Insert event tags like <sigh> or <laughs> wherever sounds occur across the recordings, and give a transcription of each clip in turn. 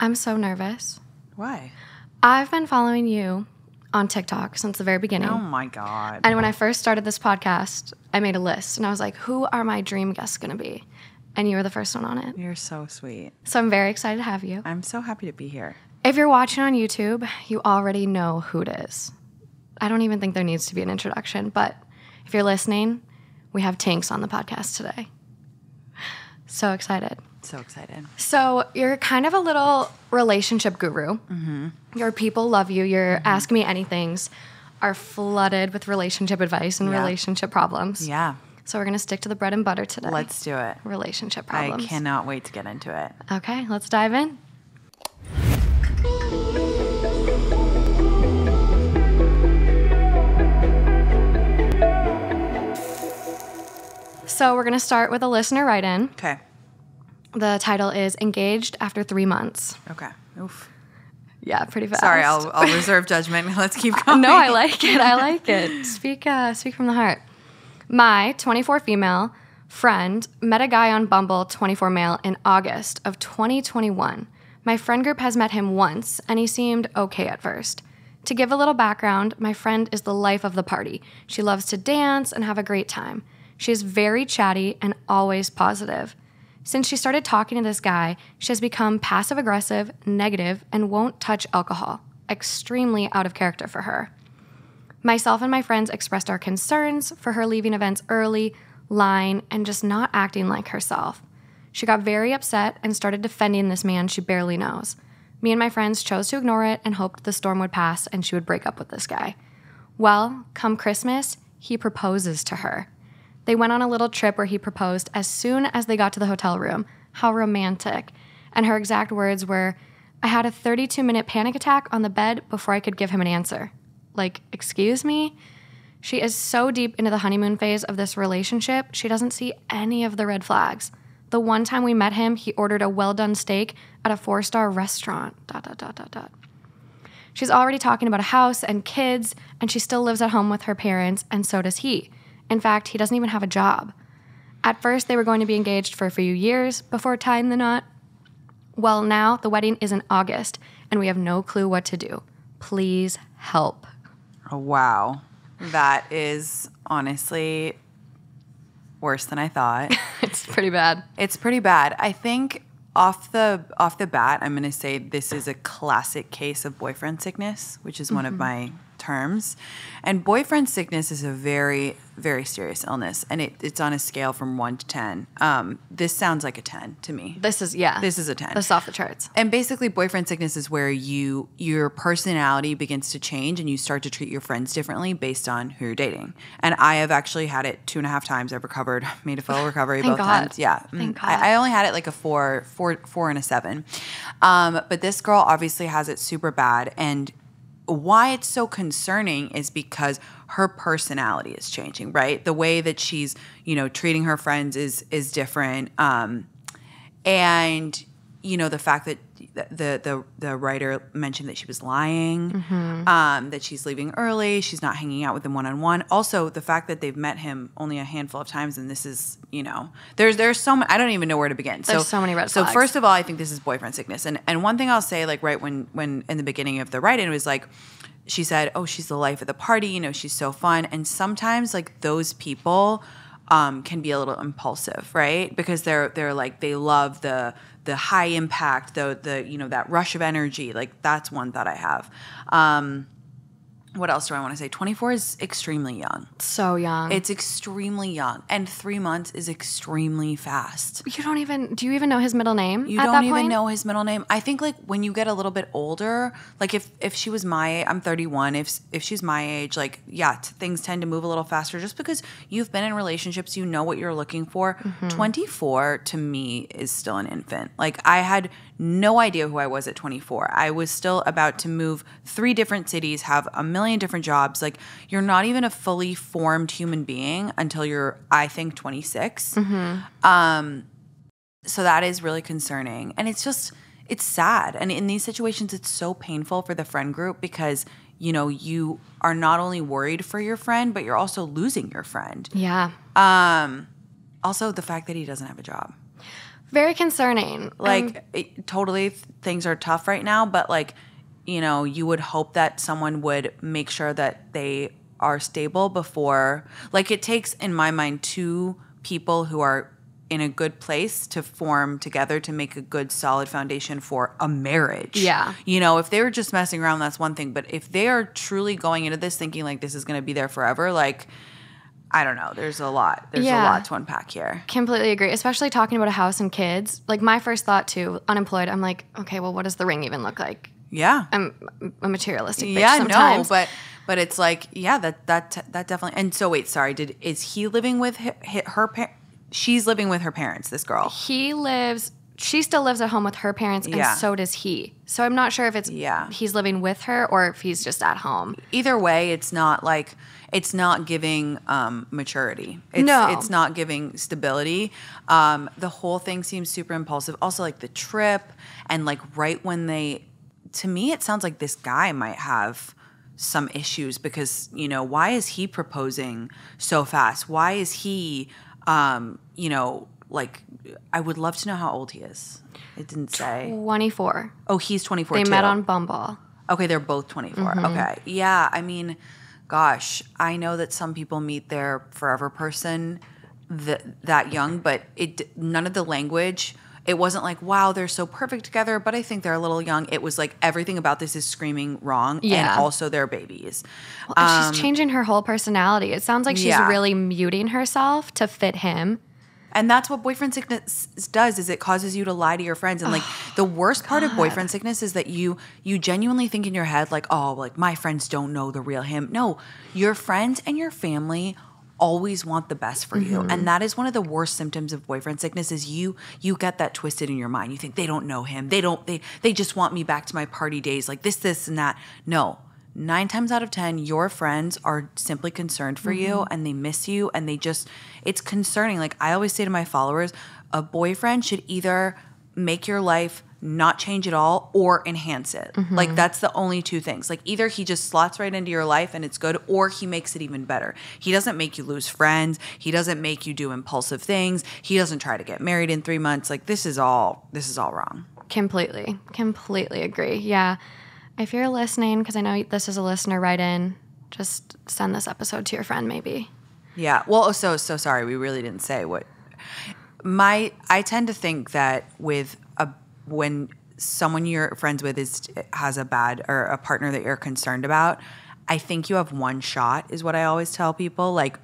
I'm so nervous. Why? I've been following you on TikTok since the very beginning. Oh my god. And when I first started this podcast, I made a list and I was like, who are my dream guests going to be? And you were the first one on it. You're so sweet. So I'm very excited to have you. I'm so happy to be here. If you're watching on YouTube, you already know who it is. I don't even think there needs to be an introduction, but if you're listening, we have Tinx on the podcast today. So excited. So excited. So you're kind of a little relationship guru. Mm-hmm. Your people love you. You're mm-hmm. asking me anythings. Are flooded with relationship advice and Yeah. relationship problems. Yeah. So we're gonna stick to the bread and butter today. Let's do it. relationship problems. I cannot wait to get into it. Okay, let's dive in. So we're gonna start with a listener write-in. Okay. The title is "Engaged After Three Months." Okay. Oof. Yeah, pretty fast. Sorry, I'll, I'll reserve judgment. <laughs> Let's keep going. no, I like it. I like it. Speak, uh, speak from the heart. My 24 female friend met a guy on Bumble, 24 male, in August of 2021. My friend group has met him once, and he seemed okay at first. To give a little background, my friend is the life of the party. She loves to dance and have a great time. She is very chatty and always positive. Since she started talking to this guy, she has become passive aggressive, negative, and won't touch alcohol. Extremely out of character for her. Myself and my friends expressed our concerns for her leaving events early, lying, and just not acting like herself. She got very upset and started defending this man she barely knows. Me and my friends chose to ignore it and hoped the storm would pass and she would break up with this guy. Well, come Christmas, he proposes to her. They went on a little trip where he proposed as soon as they got to the hotel room. How romantic. And her exact words were I had a 32 minute panic attack on the bed before I could give him an answer. Like, excuse me? She is so deep into the honeymoon phase of this relationship, she doesn't see any of the red flags. The one time we met him, he ordered a well done steak at a four star restaurant. Dot, dot, dot, dot, dot. She's already talking about a house and kids, and she still lives at home with her parents, and so does he. In fact, he doesn't even have a job. At first, they were going to be engaged for a few years before tying the knot. Well, now the wedding is in August, and we have no clue what to do. Please help. Oh, wow. That is honestly worse than I thought. <laughs> It's pretty bad. It's pretty bad. I think off the off the bat, I'm going to say this is a classic case of boyfriend sickness, which is one of mm-hmm. my terms. And boyfriend sickness is a very very serious illness, and it, it's on a scale from one to ten. Um, this sounds like a ten to me. This is, yeah. This is a 10. This is off the charts. And basically, boyfriend sickness is where you your personality begins to change, and you start to treat your friends differently based on who you're dating. And I have actually had it two and a half times. I've recovered, <laughs> made a full recovery both God. times. Yeah, Thank Mm, God. I, I only had it like a four, four, four and a seven. Um, but this girl obviously has it super bad, and why it's so concerning is because her personality is changing, right? The way that she's, you know, treating her friends is is different. Um, and you know the fact that the the the writer mentioned that she was lying, Mm-hmm. um, that she's leaving early, she's not hanging out with them one on one. Also, the fact that they've met him only a handful of times, and this is you know there's there's so many, I don't even know where to begin. There's so many red So flags. first of all, I think this is boyfriend sickness, and and one thing I'll say like right when when in the beginning of the write-in was like she said, "Oh, she's the life of the party. You know, she's so fun." And sometimes, like those people um, can be a little impulsive, right? Because they're they're like they love the the high impact, the the you know that rush of energy. Like that's one that I have. Um, what else do I want to say? Twenty four is extremely young. So young. It's extremely young, and three months is extremely fast. you don't even, do you even know his middle name? You don't even point? know his middle name. I think like when you get a little bit older, like if if she was my I'm 31, if if she's my age, like yeah, t- things tend to move a little faster just because you've been in relationships, you know what you're looking for. Mm-hmm. 24 to me is still an infant. Like I had no idea who I was at 24. I was still about to move three different cities, have a million different jobs. Like you're not even a fully formed human being until you're I think 26 so that is really concerning and it's just it's sad and in these situations it's so painful for the friend group because you know you are not only worried for your friend but you're also losing your friend Yeah. um also the fact that he doesn't have a job Very concerning. Like, Um, it, totally, th- things are tough right now, but like, you know, you would hope that someone would make sure that they are stable before. Like, it takes, in my mind, two people who are in a good place to form together to make a good, solid foundation for a marriage. Yeah. You know, if they were just messing around, that's one thing. But if they are truly going into this thinking like this is going to be there forever, like, I don't know. There's a lot. There's Yeah. a lot to unpack here. completely agree. Especially talking about a house and kids. Like my first thought too, unemployed. I'm like, okay, well, what does the ring even look like? Yeah. I'm a materialistic bitch yeah, sometimes. no, but but it's like yeah, that that that definitely. And so wait, sorry, did is he living with hi- her? par- She's living with her parents. This girl. he lives. She still lives at home with her parents, and Yeah. so does he. So I'm not sure if it's Yeah. he's living with her or if he's just at home. Either way, it's not like it's not giving um, maturity. It's, No. it's not giving stability. Um, the whole thing seems super impulsive. Also, like the trip and like right when they, to me, it sounds like this guy might have some issues because you know why is he proposing so fast? Why is he, um, you know, like I would love to know how old he is. It didn't say. 24. Oh, he's twenty four. They too. met on Bumble. Okay, they're both 24. Mm-hmm. Okay. Yeah, I mean, gosh, I know that some people meet their forever person th- that young, but it none of the language it wasn't like, wow, they're so perfect together, but I think they're a little young. It was like everything about this is screaming wrong Yeah. and also they're babies. she's changing her whole personality. It sounds like she's Um, yeah. really muting herself to fit him. And that's what boyfriend sickness does is it causes you to lie to your friends and like oh, the worst part of boyfriend sickness is that you you genuinely think in your head like oh like my friends don't know the real him. No, your friends and your family always want the best for you. And mm-hmm. that is one of the worst symptoms of boyfriend sickness is you you get that twisted in your mind. You think they don't know him. They don't they they just want me back to my party days like this this and that. No. Nine times out of 10, your friends are simply concerned for you mm-hmm. and they miss you and they just, it's concerning. Like I always say to my followers, a boyfriend should either make your life not change at all or enhance it. Mm-hmm. Like that's the only two things. Like either he just slots right into your life and it's good or he makes it even better. He doesn't make you lose friends. He doesn't make you do impulsive things. He doesn't try to get married in 3 months. Like this is all this is all wrong. Completely, completely agree. Yeah. If you're listening, because I know this is a listener right in, just send this episode to your friend maybe. Yeah. Well, oh, so so sorry. We really didn't say what my. I tend to think that with a when someone you're friends with is has a bad or a partner that you're concerned about, I think you have one shot. Is what I always tell people. Like,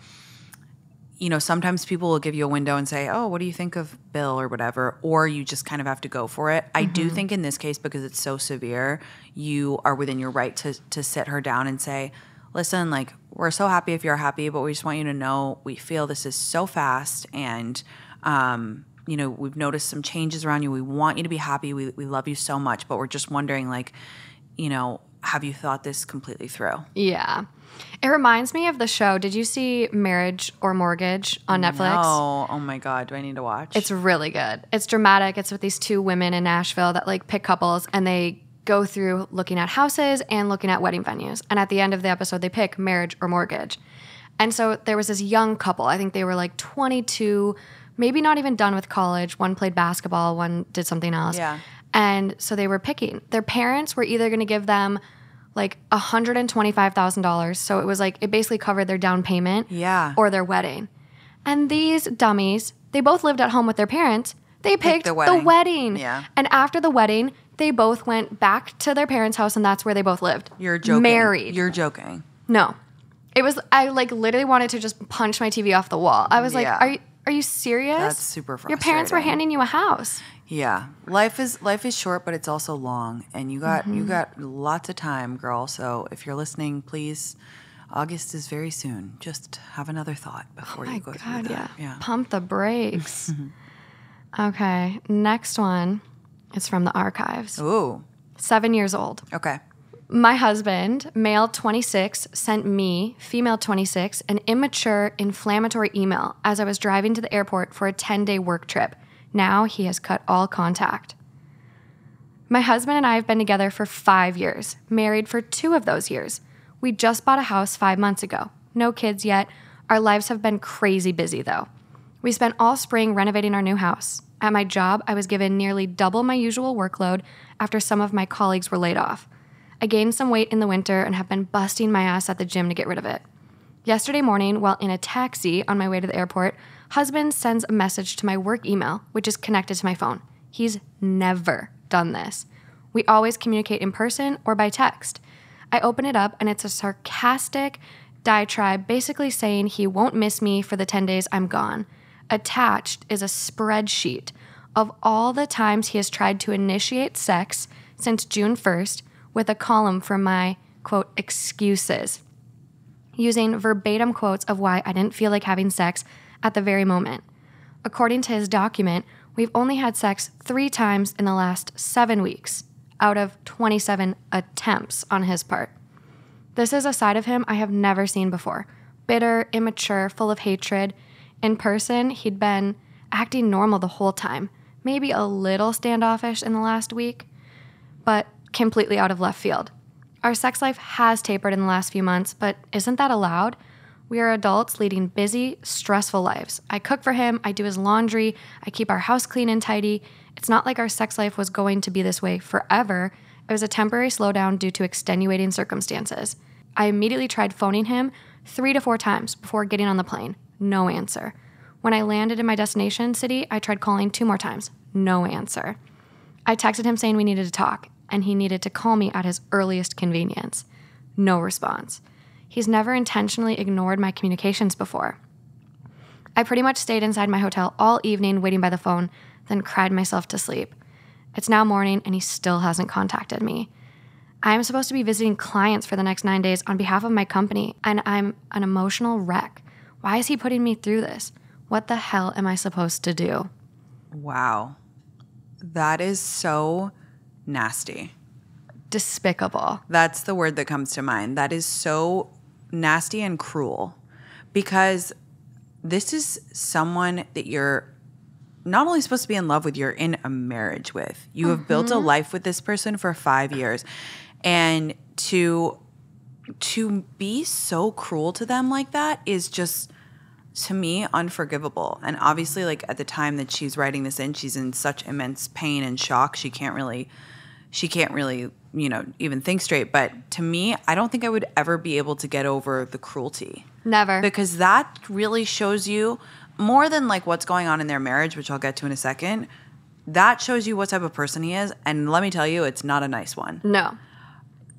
you know, sometimes people will give you a window and say, "Oh, what do you think of Bill or whatever," or you just kind of have to go for it. I do think in this case because it's so severe, you are within your right to to sit her down and say, "Listen, like we're so happy if you're happy, but we just want you to know we feel this is so fast and um, you know, we've noticed some changes around you. We want you to be happy. We we love you so much, but we're just wondering like, you know, have you thought this completely through?" Yeah. It reminds me of the show. Did you see Marriage or Mortgage on Netflix? Oh, oh my god, do I need to watch? It's really good. It's dramatic. It's with these two women in Nashville that like pick couples and they go through looking at houses and looking at wedding venues. And at the end of the episode, they pick marriage or mortgage. And so there was this young couple. I think they were like 22, maybe not even done with college. One played basketball, one did something else. Yeah. And so they were picking. Their parents were either going to give them like $125,000. So it was like, it basically covered their down payment Yeah. or their wedding. And these dummies, they both lived at home with their parents. They picked the the wedding. wedding. Yeah. And after the wedding, they both went back to their parents' house and that's where they both lived. You're joking. Married. You're joking. no. It was I like literally wanted to just punch my TV off the wall. I was like, Are you are you serious? That's super frustrating. Your parents were handing you a house. Yeah. Life is life is short, but it's also long, and you got Mm-hmm. you got lots of time, girl. So if you're listening, please. August is very soon. Just have another thought before Oh you go through God, that. yeah. Yeah. Pump the brakes. <laughs> okay. Next one is from the archives. Ooh. Seven years old. Okay. My husband, male 26, sent me, female 26, an immature, inflammatory email as I was driving to the airport for a 10 day work trip. Now he has cut all contact. My husband and I have been together for five years, married for two of those years. We just bought a house five months ago. No kids yet. Our lives have been crazy busy though. We spent all spring renovating our new house. At my job, I was given nearly double my usual workload after some of my colleagues were laid off. I gained some weight in the winter and have been busting my ass at the gym to get rid of it. Yesterday morning, while in a taxi on my way to the airport, husband sends a message to my work email, which is connected to my phone. He's never done this. We always communicate in person or by text. I open it up and it's a sarcastic diatribe basically saying he won't miss me for the 10 days I'm gone. Attached is a spreadsheet of all the times he has tried to initiate sex since June 1st with a column for my quote excuses using verbatim quotes of why I didn't feel like having sex at the very moment. According to his document, we've only had sex three times in the last seven weeks out of 27 attempts on his part. This is a side of him I have never seen before bitter, immature, full of hatred. In person, he'd been acting normal the whole time, maybe a little standoffish in the last week, but completely out of left field. Our sex life has tapered in the last few months, but isn't that allowed? We are adults leading busy, stressful lives. I cook for him, I do his laundry, I keep our house clean and tidy. It's not like our sex life was going to be this way forever. It was a temporary slowdown due to extenuating circumstances. I immediately tried phoning him three to four times before getting on the plane. No answer. When I landed in my destination city, I tried calling two more times. No answer. I texted him saying we needed to talk, and he needed to call me at his earliest convenience. No response. He's never intentionally ignored my communications before. I pretty much stayed inside my hotel all evening waiting by the phone, then cried myself to sleep. It's now morning and he still hasn't contacted me. I am supposed to be visiting clients for the next nine days on behalf of my company, and I'm an emotional wreck. Why is he putting me through this? What the hell am I supposed to do? Wow. That is so nasty. Despicable. That's the word that comes to mind. That is so nasty and cruel because this is someone that you're not only supposed to be in love with, you're in a marriage with. You have built a mm-hmm. life with this person for five years. And to to be so cruel to them like that is just to me unforgivable. And obviously like at the time that she's writing this in, she's in such immense pain and shock. She can't really she can't really, you know, even think straight. But to me, I don't think I would ever be able to get over the cruelty Never. because that really shows you more than like what's going on in their marriage, which I'll get to in a second. That shows you what type of person he is. And let me tell you, it's not a nice one. no.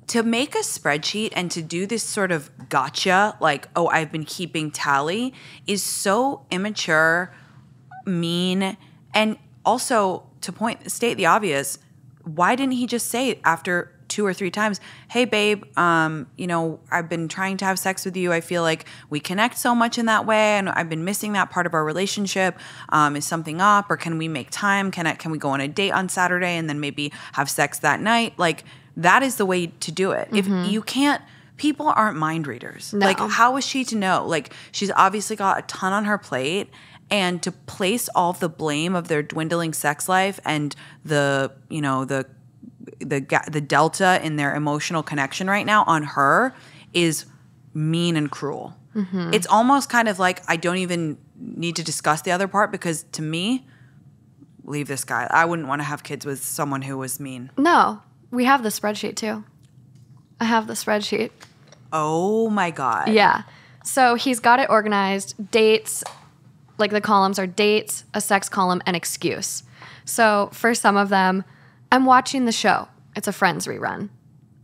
To make a spreadsheet and to do this sort of gotcha, like, oh, I've been keeping tally, is so immature, mean, and also to point state the obvious, why didn't he just say after two or three times, "Hey, babe, um, you know, I've been trying to have sex with you. I feel like we connect so much in that way, and I've been missing that part of our relationship. Um, is something up, or can we make time? Can I, can we go on a date on Saturday and then maybe have sex that night? Like that is the way to do it. If you can't." People aren't mind readers. No. Like, how is she to know? Like, she's obviously got a ton on her plate, and to place all of the blame of their dwindling sex life and the, you know, the the the delta in their emotional connection right now on her is mean and cruel. Mm-hmm. It's almost kind of like I don't even need to discuss the other part because to me, leave this guy. I wouldn't want to have kids with someone who was mean. No. We have the spreadsheet too. I have the spreadsheet. Oh my god. Yeah. So he's got it organized. Dates, like the columns are dates, a sex column, and excuse. So for some of them, I'm watching the show. It's a Friends rerun.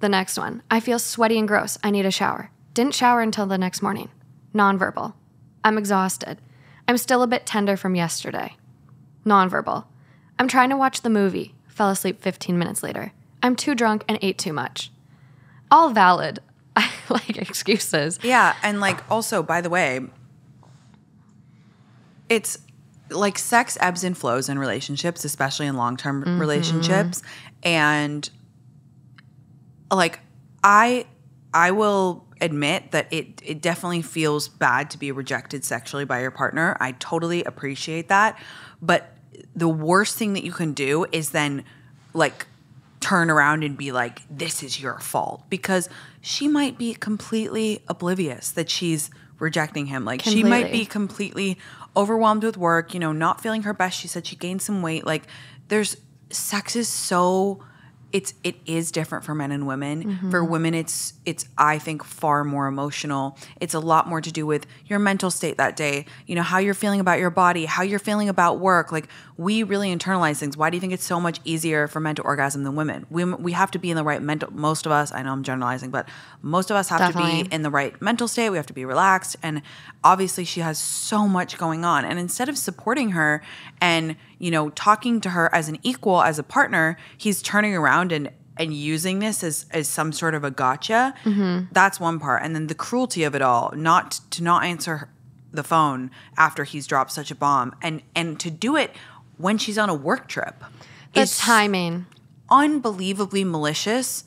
The next one, I feel sweaty and gross. I need a shower. Didn't shower until the next morning. Nonverbal. I'm exhausted. I'm still a bit tender from yesterday. Nonverbal. I'm trying to watch the movie. Fell asleep 15 minutes later. I'm too drunk and ate too much. All valid. I <laughs> like excuses. Yeah, and like also, by the way, it's like sex ebbs and flows in relationships, especially in long term Mm-hmm. relationships. And like I I will admit that it it definitely feels bad to be rejected sexually by your partner. I totally appreciate that. But the worst thing that you can do is then like turn around and be like, this is your fault. Because she might be completely oblivious that she's rejecting him. Like she might be completely overwhelmed with work, you know, not feeling her best. She said she gained some weight. Like there's sex is so it's it is different for men and women. Mm-hmm. For women it's it's I think far more emotional. It's a lot more to do with your mental state that day, you know, how you're feeling about your body, how you're feeling about work. Like we really internalize things. Why do you think it's so much easier for men to orgasm than women? We we have to be in the right mental most of us, I know I'm generalizing, but most of us have to be in the right mental state. We have to be relaxed. And obviously, she has so much going on. And instead of supporting her and, you know, talking to her as an equal, as a partner, he's turning around and and using this as, as some sort of a gotcha. Mm-hmm. That's one part. And then the cruelty of it all, not to not answer the phone after he's dropped such a bomb and and to do it when she's on a work trip. The timing. unbelievably malicious.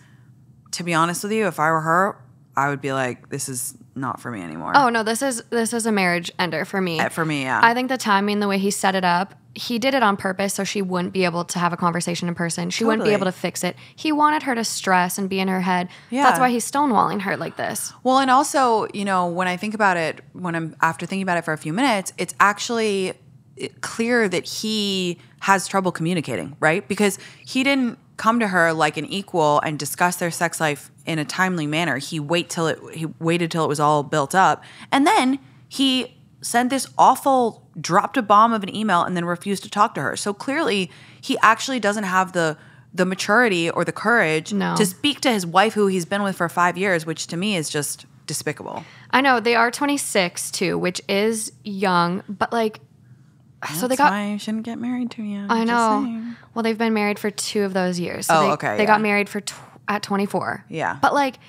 To be honest with you, if I were her, I would be like, this is not for me anymore. Oh no, this is this is a marriage ender for me. Uh, for me, yeah. I think the timing, the way he set it up, he did it on purpose so she wouldn't be able to have a conversation in person. She wouldn't be able to fix it. He wanted her to stress and be in her head. Yeah. That's why he's stonewalling her like this. Well, and also, you know, when I think about it, when I'm after thinking about it for a few minutes, it's actually eh, clear that he has trouble communicating, right? Because he didn't come to her like an equal and discuss their sex life in a timely manner. He wait till it he waited till it was all built up. And then he sent this awful dropped a bomb of an email and then refused to talk to her. So clearly, he actually doesn't have the the maturity or the courage No. to speak to his wife who he's been with for 5 years, which to me is just despicable. I know they are 26 too, which is young, but like, so they got. why you shouldn't get married too young. I know. Well, they've been married for two of those years. So Oh, they, okay, They yeah. got married for tw- at 24. Yeah. But like,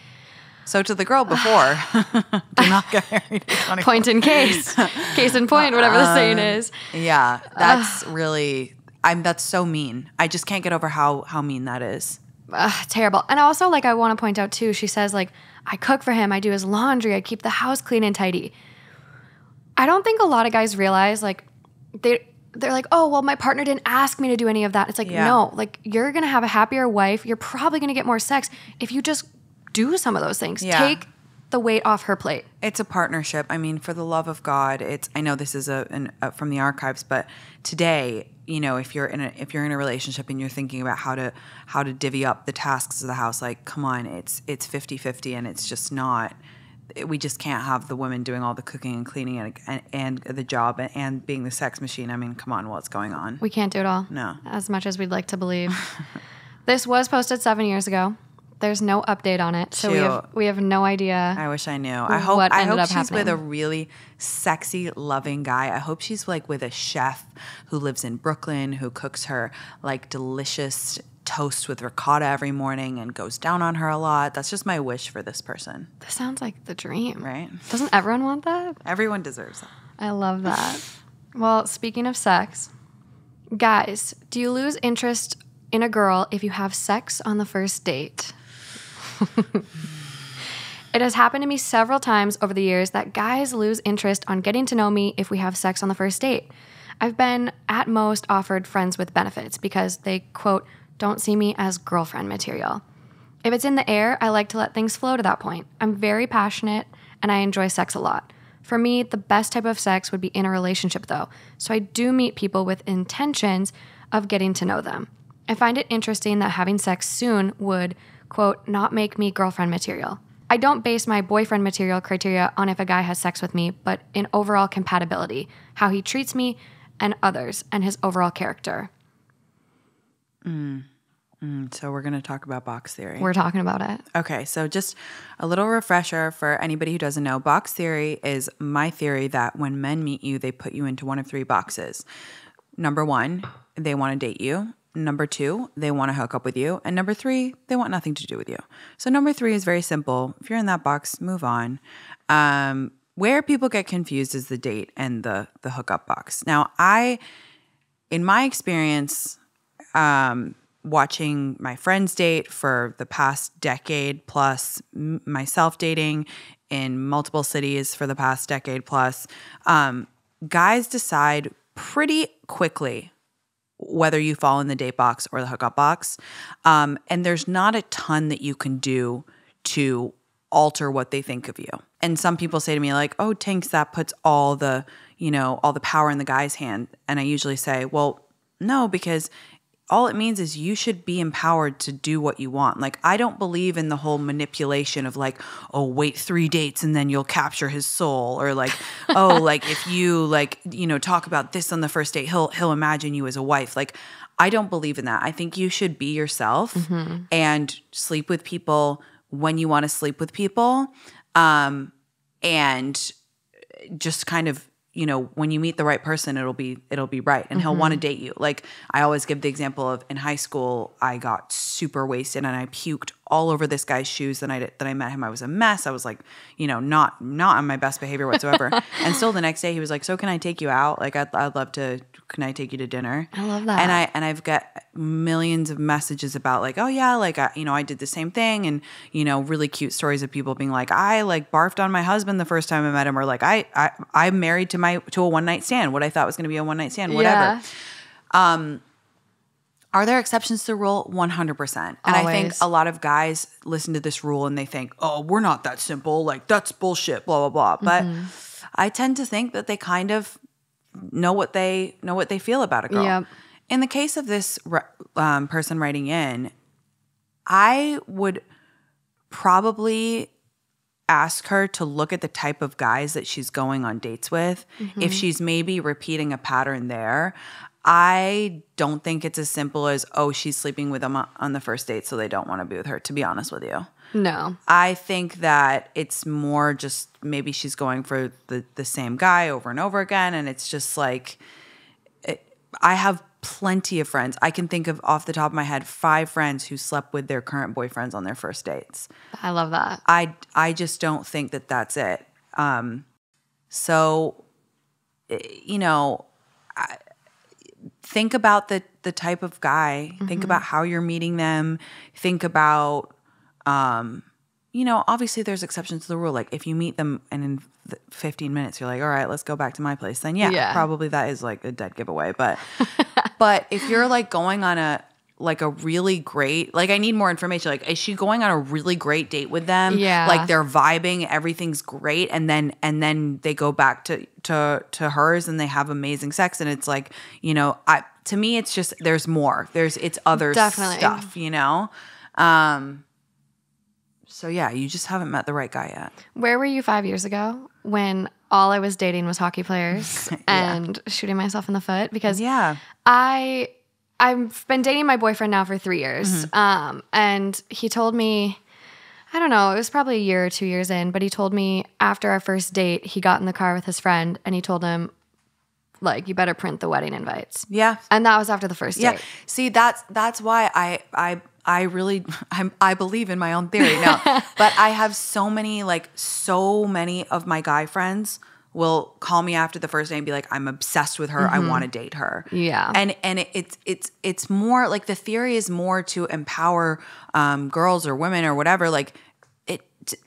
So to the girl before, <laughs> <laughs> do not get married. point in case, case in point, whatever the um, saying is. Yeah, that's really. I'm. That's so mean. I just can't get over how how mean that is. Ugh, terrible. And also, like, I want to point out too, she says, like, I cook for him, I do his laundry, I keep the house clean and tidy. I don't think a lot of guys realize, like, they they're like, oh, well, my partner didn't ask me to do any of that. It's like, Yeah. no, like, you're gonna have a happier wife. You're probably gonna get more sex if you just do some of those things. Yeah. Take the weight off her plate. It's a partnership. I mean, for the love of God, it's. I know this is a, an, a from the archives, but today, you know, if you're in a if you're in a relationship and you're thinking about how to how to divvy up the tasks of the house, like, come on, it's it's 50-50 and it's just not. We just can't have the women doing all the cooking and cleaning and, and, and the job and, and being the sex machine. I mean, come on, what's going on? We can't do it all. No. As much as we'd like to believe. <laughs> this was posted seven years ago. There's no update on it. So we have we have no idea. I wish I knew. I hope What I hope up she's with a really sexy, loving guy. I hope she's like with a chef who lives in Brooklyn who cooks her like delicious toast with ricotta every morning and goes down on her a lot. That's just my wish for this person, This sounds like the dream. right? Doesn't everyone want that? Everyone deserves that. I love that. well, speaking of sex, guys, do you lose interest in a girl if you have sex on the first date? <laughs> it has happened to me several times over the years that guys lose interest on getting to know me if we have sex on the first date. I've been at most offered friends with benefits because they, quote, don't see me as girlfriend material. If it's in the air, I like to let things flow to that point. I'm very passionate and I enjoy sex a lot. For me, the best type of sex would be in a relationship, though, so I do meet people with intentions of getting to know them. I find it interesting that having sex soon would, quote, not make me girlfriend material. I don't base my boyfriend material criteria on if a guy has sex with me, but in overall compatibility, how he treats me and others, and his overall character. So we're gonna talk about box theory. We're talking about it. Okay, so just a little refresher for anybody who doesn't know. Box theory is my theory that when men meet you, they put you into one of three boxes. Number one, they want to date you. Number two, they want to hook up with you. And number three, they want nothing to do with you. So number three is very simple. If you're in that box, move on. Um, where people get confused is the date and the the hookup box. Now, I, in my experience, um, watching my friends date for the past decade plus, m- myself dating in multiple cities for the past decade plus, um, guys decide pretty quickly whether you fall in the date box or the hookup box. Um, and there's not a ton that you can do to alter what they think of you. And some people say to me, like, oh, Tinx, that puts all the, you know, all the power in the guy's hand. And I usually say, well, no, because all it means is you should be empowered to do what you want. Like, I don't believe in the whole manipulation of like, oh, wait three dates and then you'll capture his soul, or like, <laughs> oh, like if you like, you know, talk about this on the first date, he'll he'll imagine you as a wife. Like, I don't believe in that. I think you should be yourself and sleep with people when you want to sleep with people, um, and just kind of you know when you meet the right person it'll be it'll be right and he'll want to mm-hmm. date you. Like i always give the example of in high school i got super wasted and i puked all over this guy's shoes the night that i met him. I was a mess. I was like you know not not on my best behavior whatsoever. <laughs> And still the next day he was like so can i take you out? Like i'd, I'd love to can i take you to dinner? I love that. and i and i've got millions of messages about like oh yeah like I, you know i did the same thing and you know really cute stories of people being like i like barfed on my husband the first time i met him or like i, I i'm married to my to a one night stand what i thought was going to be a one night stand whatever Yeah. are there exceptions to the rule 100% and i think a lot of guys listen to this rule and they think oh we're not that simple like that's bullshit blah blah blah but Mm-hmm. i tend to think that they kind of know what they know what they feel about a girl Yep. In the case of this um, person writing in i would probably ask her to look at the type of guys that she's going on dates with. If she's maybe repeating a pattern there, I don't think it's as simple as, oh, she's sleeping with them on- on the first date, so they don't want to be with her, to be honest with you. No. I think that it's more just maybe she's going for the, the same guy over and over again. And it's just like, it, I have plenty of friends. I can think of off the top of my head five friends who slept with their current boyfriends on their first dates. I love that. I I just don't think that that's it. Um, so, eh, you know, I, think about the the type of guy. Think about how you're meeting them. Think about, um, you know, obviously there's exceptions to the rule. Like if you meet them and in 15 minutes you're like, all right, let's go back to my place. Then yeah, Yeah. probably that is like a dead giveaway. But <laughs> but if you're like going on a like a really great like I need more information. Like is she going on a really great date with them? Yeah. Like they're vibing, everything's great, and then and then they go back to to to hers and they have amazing sex and it's like, you know, I to me it's just there's more. There's it's other Definitely. stuff, you know? Um so yeah, you just haven't met the right guy yet. Where were you five years ago when all I was dating was hockey players <laughs> and shooting myself in the foot? Because Yeah. I I've been dating my boyfriend now for three years. Mm-hmm. Um, and he told me, I don't know, it was probably a year or two years in, but he told me after our first date, he got in the car with his friend and he told him, like, you better print the wedding invites. Yeah. And that was after the first date. Yeah. See, that's that's why I I I really <laughs> I'm, I believe in my own theory now. <laughs> but I have so many like so many of my guy friends will call me after the first day and be like, I'm obsessed with her. I want to date her. Yeah. And and it, it's it's it's more like the theory is more to empower um, girls or women or whatever. Like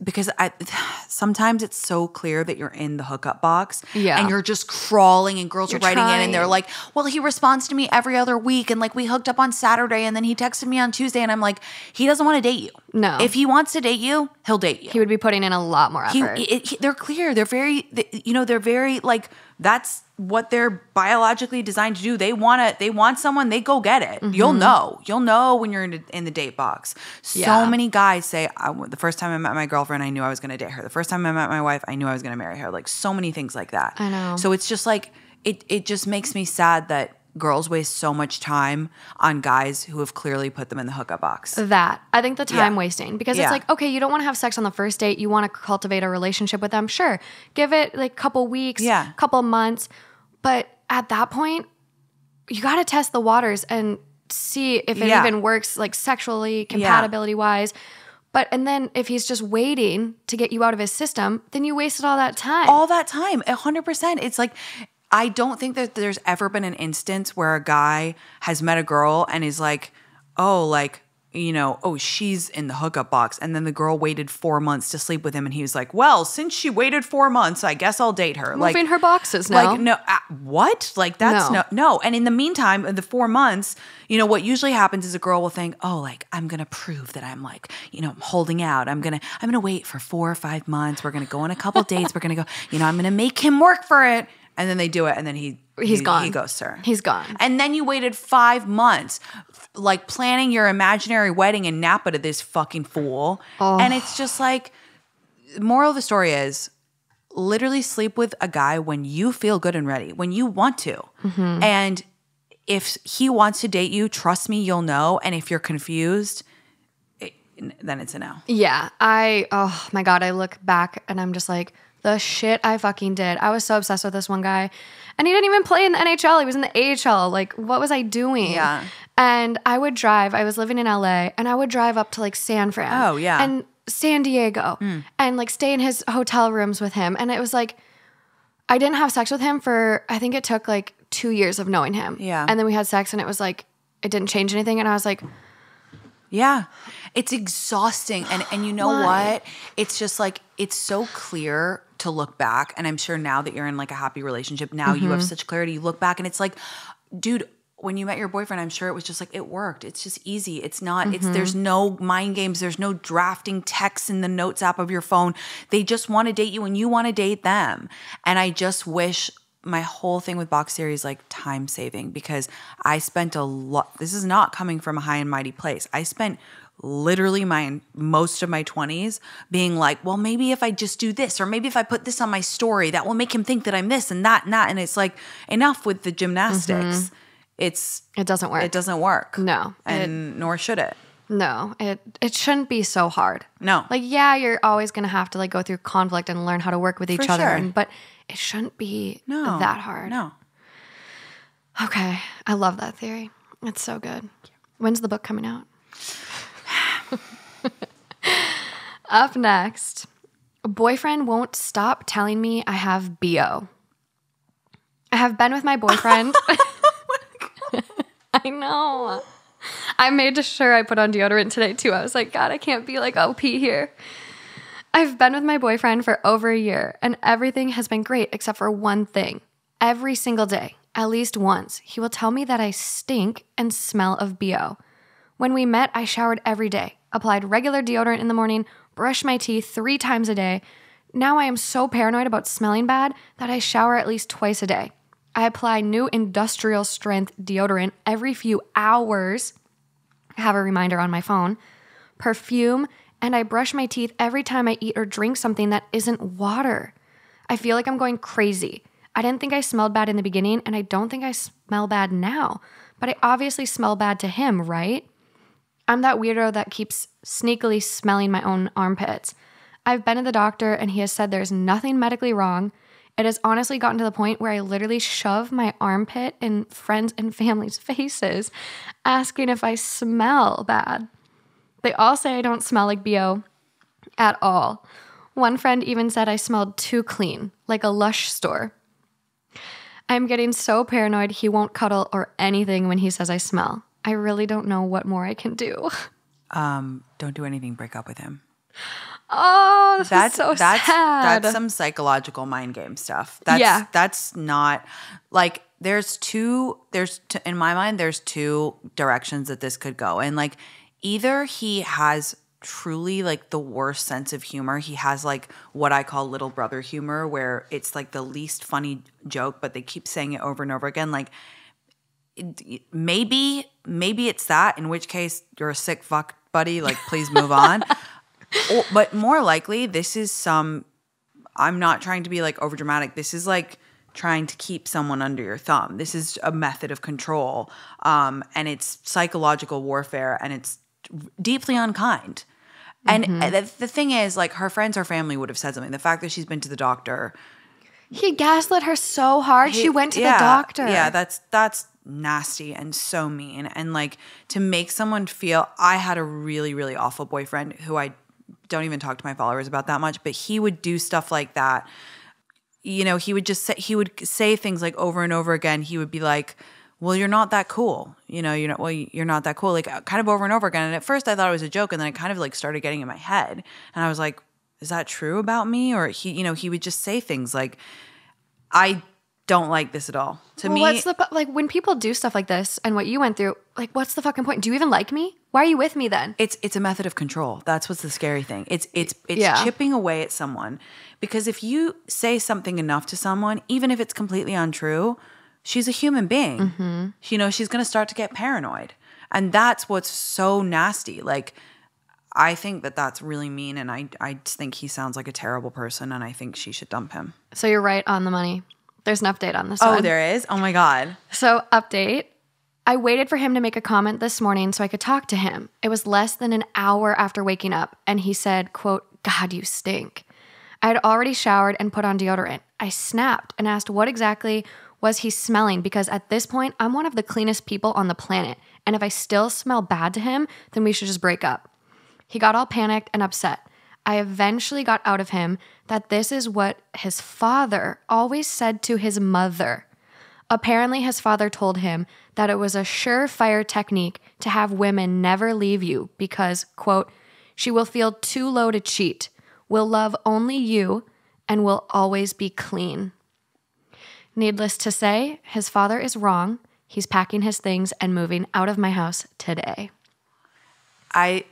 because I sometimes it's so clear that you're in the hookup box. Yeah. And you're just crawling and girls You're are writing in and they're like, well, he responds to me every other week. And like we hooked up on Saturday and then he texted me on Tuesday. And I'm like, he doesn't want to date you. No. If he wants to date you, he'll date you. He would be putting in a lot more He- effort. it- he- they're clear. They're very, they- you know, they're very like that's what they're biologically designed to do. They want to, they want someone. They go get it. You'll mm-hmm. know. You'll know when you're in, the- in the date box. So Yeah. many guys say, I, the first time I met my girlfriend, I knew I was going to date her. The first time I met my wife, I knew I was going to marry her. Like so many things like that. I know. So it's just like it. It just makes me sad that girls waste so much time on guys who have clearly put them in the hookup box. that I think the time Yeah. wasting because Yeah. it's like okay, you don't want to have sex on the first date. You want to cultivate a relationship with them. Sure, give it like a couple weeks, Yeah. couple months, but at that point, you got to test the waters and see if it Yeah. even works, like sexually, compatibility wise. But and then if he's just waiting to get you out of his system, then you wasted all that time. all that time. A hundred percent. It's like I don't think that there's ever been an instance where a guy has met a girl and is like, oh, like, you know, oh, she's in the hookup box. And then the girl waited four months to sleep with him. And he was like, well, since she waited four months, I guess I'll date her. Moving her boxes now. Like, no, uh, what? Like, that's No. no. no, And in the meantime, in the four months, you know, what usually happens is a girl will think, oh, like, I'm going to prove that I'm like, you know, I'm holding out. I'm going to, I'm going to wait for four or five months. We're going to go on a couple <laughs> dates. We're going to go, you know, I'm going to make him work for it. And then they do it, and then he He's he, gone. He ghosts her. He's gone. And then you waited five months, like planning your imaginary wedding in Napa to this fucking fool. Oh. And it's just like, moral of the story is literally sleep with a guy when you feel good and ready, when you want to. Mm-hmm. And if he wants to date you, trust me, you'll know. And if you're confused, it, then it's a no. Yeah, I oh my god, I look back and I'm just like the shit I fucking did. I was so obsessed with this one guy, and he didn't even play in the NHL. He was in the AHL. Like, what was I doing? Yeah. And I would drive. I was living in LA, and I would drive up to like San Fran. Oh, yeah. And San Diego, hmm. and like stay in his hotel rooms with him. And it was like, I didn't have sex with him for I think it took like two years of knowing him. Yeah. And then we had sex, and it was like it didn't change anything. And I was like, Yeah. It's exhausting. And and you know Why? what? It's just like it's so clear to look back. And I'm sure now that you're in like a happy relationship, now you Mm-hmm. have such clarity. You look back and it's like, dude, when you met your boyfriend, I'm sure it was just like it worked. It's just easy. It's not, it's Mm-hmm. there's no mind games, there's no drafting texts in the notes app of your phone. They just want to date you and you want to date them. And I just wish my whole thing with box theory like time saving because I spent a lot this is not coming from a high and mighty place. I spent literally my most of my 20s being like, well, maybe if I just do this or maybe if I put this on my story that will make him think that I'm this and that and that and it's like enough with the gymnastics. Mm-hmm. It's it doesn't work. it doesn't work. No, it- And nor should it. No, it it shouldn't be so hard. No. Like yeah, you're always going to have to like go through conflict and learn how to work with each For other, sure. and, but it shouldn't be No. that hard. No. Okay, I love that theory. It's so good. When's the book coming out? <sighs> Up next, boyfriend won't stop telling me I have BO. I have been with my boyfriend. <laughs> Oh <laughs> I know. I made sure I put on deodorant today too. I was like, God, I can't be like OP here. I've been with my boyfriend for over a year and everything has been great except for one thing. Every single day, at least once, he will tell me that I stink and smell of BO. When we met, I showered every day, applied regular deodorant in the morning, brushed my teeth three times a day. Now I am so paranoid about smelling bad that I shower at least twice a day. I apply new industrial strength deodorant every few hours. I have a reminder on my phone. Perfume, and I brush my teeth every time I eat or drink something that isn't water. I feel like I'm going crazy. I didn't think I smelled bad in the beginning, and I don't think I smell bad now, but I obviously smell bad to him, right? I'm that weirdo that keeps sneakily smelling my own armpits. I've been to the doctor and he has said there's nothing medically wrong. It has honestly gotten to the point where I literally shove my armpit in friends and family's <laughs> faces, asking if I smell bad. They all say I don't smell like BO at all. One friend even said I smelled too clean, like a Lush store. I'm getting so paranoid he won't cuddle or anything when he says I smell. I really don't know what more I can do. Um, don't do anything, break up with him. Oh, this that's is so that's sad. that's some psychological mind game stuff. That's Yeah. that's not like there's two there's t- in my mind there's two directions that this could go. And like either he has truly like the worst sense of humor. He has like what I call little brother humor where it's like the least funny joke but they keep saying it over and over again. Like maybe maybe it's that in which case you're a sick fuck buddy like please move on. <laughs> Or, but more likely this is some i'm not trying to be like over dramatic this is like trying to keep someone under your thumb. This is a method of control um, and it's psychological warfare and it's deeply unkind and mm-hmm. the, the thing is like her friends or family would have said something the fact that she's been to the doctor he gaslit her so hard. she went to yeah, the doctor. Yeah, that's that's nasty and so mean. And like to make someone feel I had a really, really awful boyfriend who I don't even talk to my followers about that much, but he would do stuff like that. You know, he would just say he would say things like over and over again. He would be like, well, you're not that cool. You know, you're not, well, you're not that cool. Like uh, kind of over and over again. And at first I thought it was a joke. And then it kind of like started getting in my head. And I was like, is that true about me? Or he, you know, he would just say things like, I don't like this at all. To Well, me, what's the like when people do stuff like this and what you went through? Like, what's the fucking point? Do you even like me? Why are you with me then? it's it's a method of control. That's what's the scary thing. It's it's it's Yeah. chipping away at someone because if you say something enough to someone, even if it's completely untrue, she's a human being. Mm-hmm. You know, she's going to start to get paranoid, and that's what's so nasty. Like. I think that that's really mean, and I I think he sounds like a terrible person, and I think she should dump him. So you're right on the money. There's an update on this Oh, one. there is. Oh my god. So, update. I waited for him to make a comment this morning so I could talk to him. It was less than an hour after waking up, and he said, quote, God, you stink. I had already showered and put on deodorant. I snapped and asked what exactly was he smelling because at this point, I'm one of the cleanest people on the planet. And if I still smell bad to him, then we should just break up. He got all panicked and upset. I eventually got out of him that this is what his father always said to his mother. Apparently, his father told him that it was a surefire technique to have women never leave you because, quote, she will feel too low to cheat, will love only you, and will always be clean. Needless to say, his father is wrong. He's packing his things and moving out of my house today. I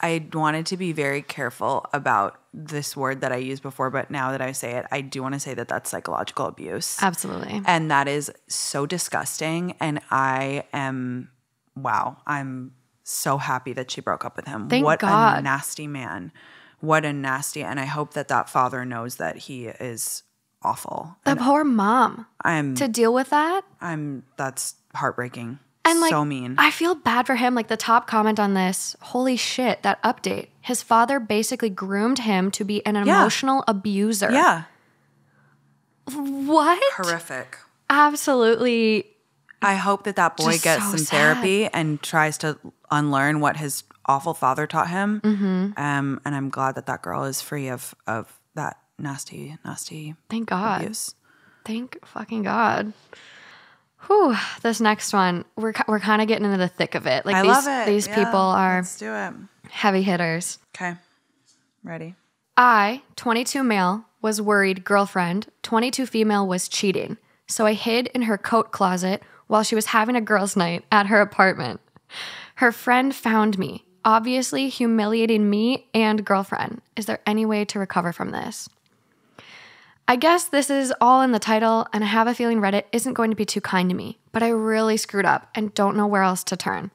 I wanted to be very careful about this word that I used before, but now that I say it, I do want to say that that's psychological abuse. Absolutely. And that is so disgusting. And I am, wow, I'm so happy that she broke up with him. Thank what a God. nasty man. What a nasty. And I hope that that father knows that he is awful. The poor mom I'm, to deal with that. I'm, that's heartbreaking. And like, so mean. I feel bad for him. Like the top comment on this, holy shit, that update. His father basically groomed him to be an Yeah. emotional abuser. yeah. What? Horrific. Absolutely. I hope that that boy Just gets so some sad. therapy and tries to unlearn what his awful father taught him. Mm-hmm. Um, and I'm glad that that girl is free of of nasty, nasty Thank God. abuse. Thank fucking God. Whew. This next one, we're, we're kind of getting into the thick of it. Like I these, love it. these Yeah, people are Let's do it. heavy hitters. Okay, ready. I, 22 male, was worried girlfriend, 22 female, was cheating. So I hid in her coat closet while she was having a girls' night at her apartment. Her friend found me, obviously humiliating me and girlfriend. Is there any way to recover from this? I guess this is all in the title, and I have a feeling Reddit isn't going to be too kind to me, but I really screwed up and don't know where else to turn.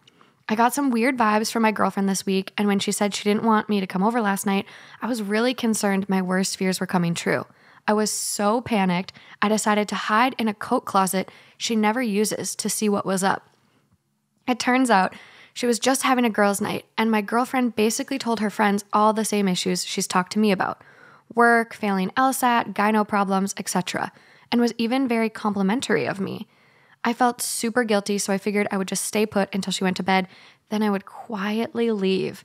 I got some weird vibes from my girlfriend this week, and when she said she didn't want me to come over last night, I was really concerned my worst fears were coming true. I was so panicked, I decided to hide in a coat closet she never uses to see what was up. It turns out she was just having a girls' night, and my girlfriend basically told her friends all the same issues she's talked to me about work, failing LSAT, gyno problems, etc., and was even very complimentary of me. I felt super guilty, so I figured I would just stay put until she went to bed, then I would quietly leave.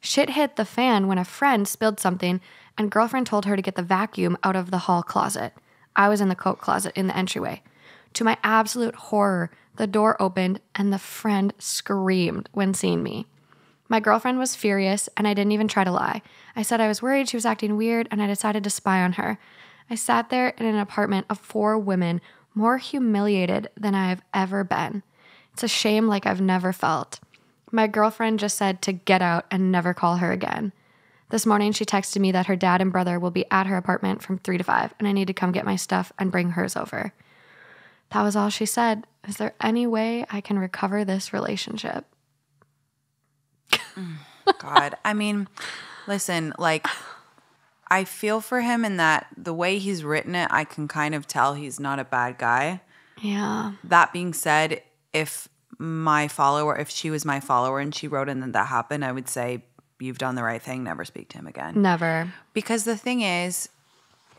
Shit hit the fan when a friend spilled something, and girlfriend told her to get the vacuum out of the hall closet. I was in the coat closet in the entryway. To my absolute horror, the door opened and the friend screamed when seeing me. My girlfriend was furious, and I didn't even try to lie. I said I was worried she was acting weird, and I decided to spy on her. I sat there in an apartment of four women, more humiliated than I have ever been. It's a shame like I've never felt. My girlfriend just said to get out and never call her again. This morning, she texted me that her dad and brother will be at her apartment from 3 to 5, and I need to come get my stuff and bring hers over. That was all she said. Is there any way I can recover this relationship? God, I mean, listen, like. I feel for him in that the way he's written it, I can kind of tell he's not a bad guy. Yeah. That being said, if my follower, if she was my follower and she wrote in that that happened, I would say, you've done the right thing, never speak to him again. Never. Because the thing is,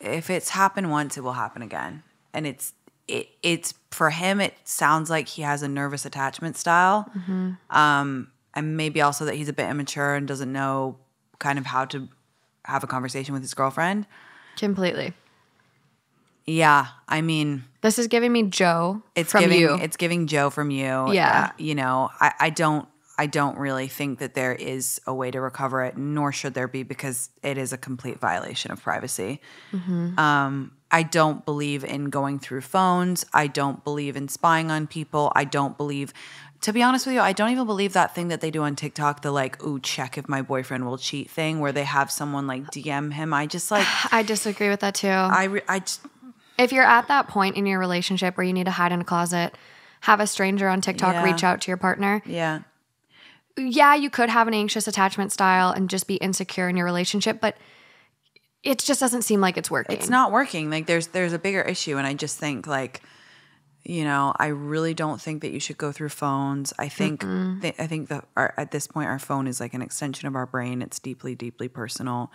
if it's happened once, it will happen again. And it's, it, it's for him, it sounds like he has a nervous attachment style. Um, and maybe also that he's a bit immature and doesn't know kind of how to have a conversation with his girlfriend. Completely. Yeah. I mean, This is giving me Joe it's from giving you. it's giving Joe from you. Yeah. Uh, you know, I, I don't I don't really think that there is a way to recover it, nor should there be, because it is a complete violation of privacy. Mm-hmm. Um, I don't believe in going through phones. I don't believe in spying on people. I don't believe, to be honest with you, I don't even believe that thing that they do on TikTok, the like, ooh, check if my boyfriend will cheat thing, where they have someone like DM him. I just like, <sighs> I disagree with that too. I, re- I, just- if you're at that point in your relationship where you need to hide in a closet, have a stranger on TikTok Yeah. reach out to your partner. yeah. Yeah, you could have an anxious attachment style and just be insecure in your relationship, but it just doesn't seem like it's working. it's not working like there's there's a bigger issue and i just think like you know i really don't think that you should go through phones. I think th- i think that our, at this point our phone is like an extension of our brain. It's deeply deeply personal.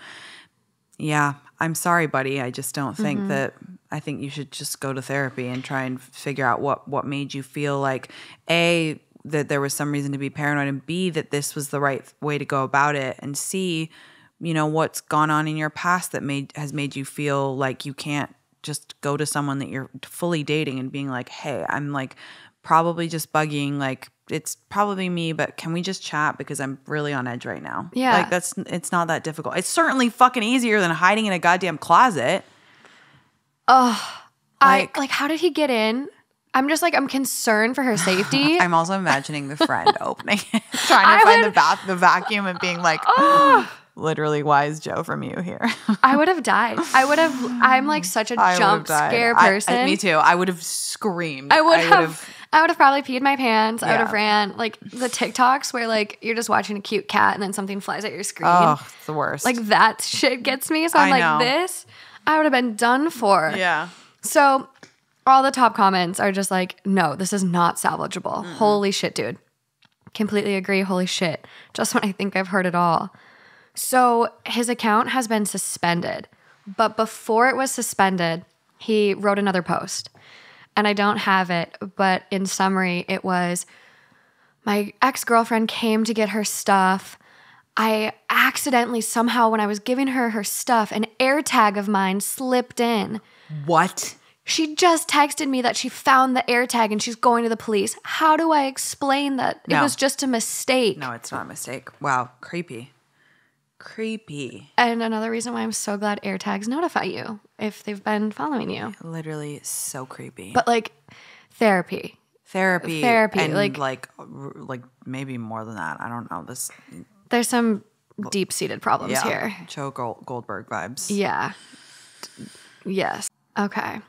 Yeah i'm sorry buddy. I just don't think mm-hmm. that i think you should just go to therapy and try and figure out what what made you feel like a that there was some reason to be paranoid and b that this was the right way to go about it and c you know what's gone on in your past that made has made you feel like you can't just go to someone that you're fully dating and being like hey i'm like probably just bugging like it's probably me but can we just chat because i'm really on edge right now Yeah. like that's it's not that difficult it's certainly fucking easier than hiding in a goddamn closet Oh. I like- like how did he get in? I'm just like I'm concerned for her <laughs> safety. i'm also imagining the friend opening it <laughs> trying to I find the, would- bath, the vacuum and being like <gasps> <laughs> literally wise joe from you here I would have died. I would have. I'm like such a <laughs> I jump scare I- I- person. me too i would have screamed I would have. I would have probably peed my pants. I would have ran like the TikToks where like you're just watching a cute cat and then something flies at your screen. oh it's the worst Like that shit gets me. So I'm I like know. this. I would have been done for. yeah So all the top comments are just like, no, this is not salvageable. Holy shit, dude. Completely agree. Holy shit. Just when I think I've heard it all. So his account has been suspended. But before it was suspended, he wrote another post. And I don't have it, but in summary, it was my ex girlfriend came to get her stuff. I accidentally, somehow, when I was giving her her stuff, an AirTag of mine slipped in. what She just texted me that she found the AirTag and she's going to the police. How do I explain that it was just a mistake? No, it's not a mistake. Wow, creepy. Creepy. And another reason why I'm so glad AirTags notify you if they've been following you. Literally so creepy. But like therapy. therapy, therapy, and like- like like maybe more than that. I don't know. This There's some deep seated problems yeah, here. Joe Goldberg vibes. Yeah. Yes. Okay.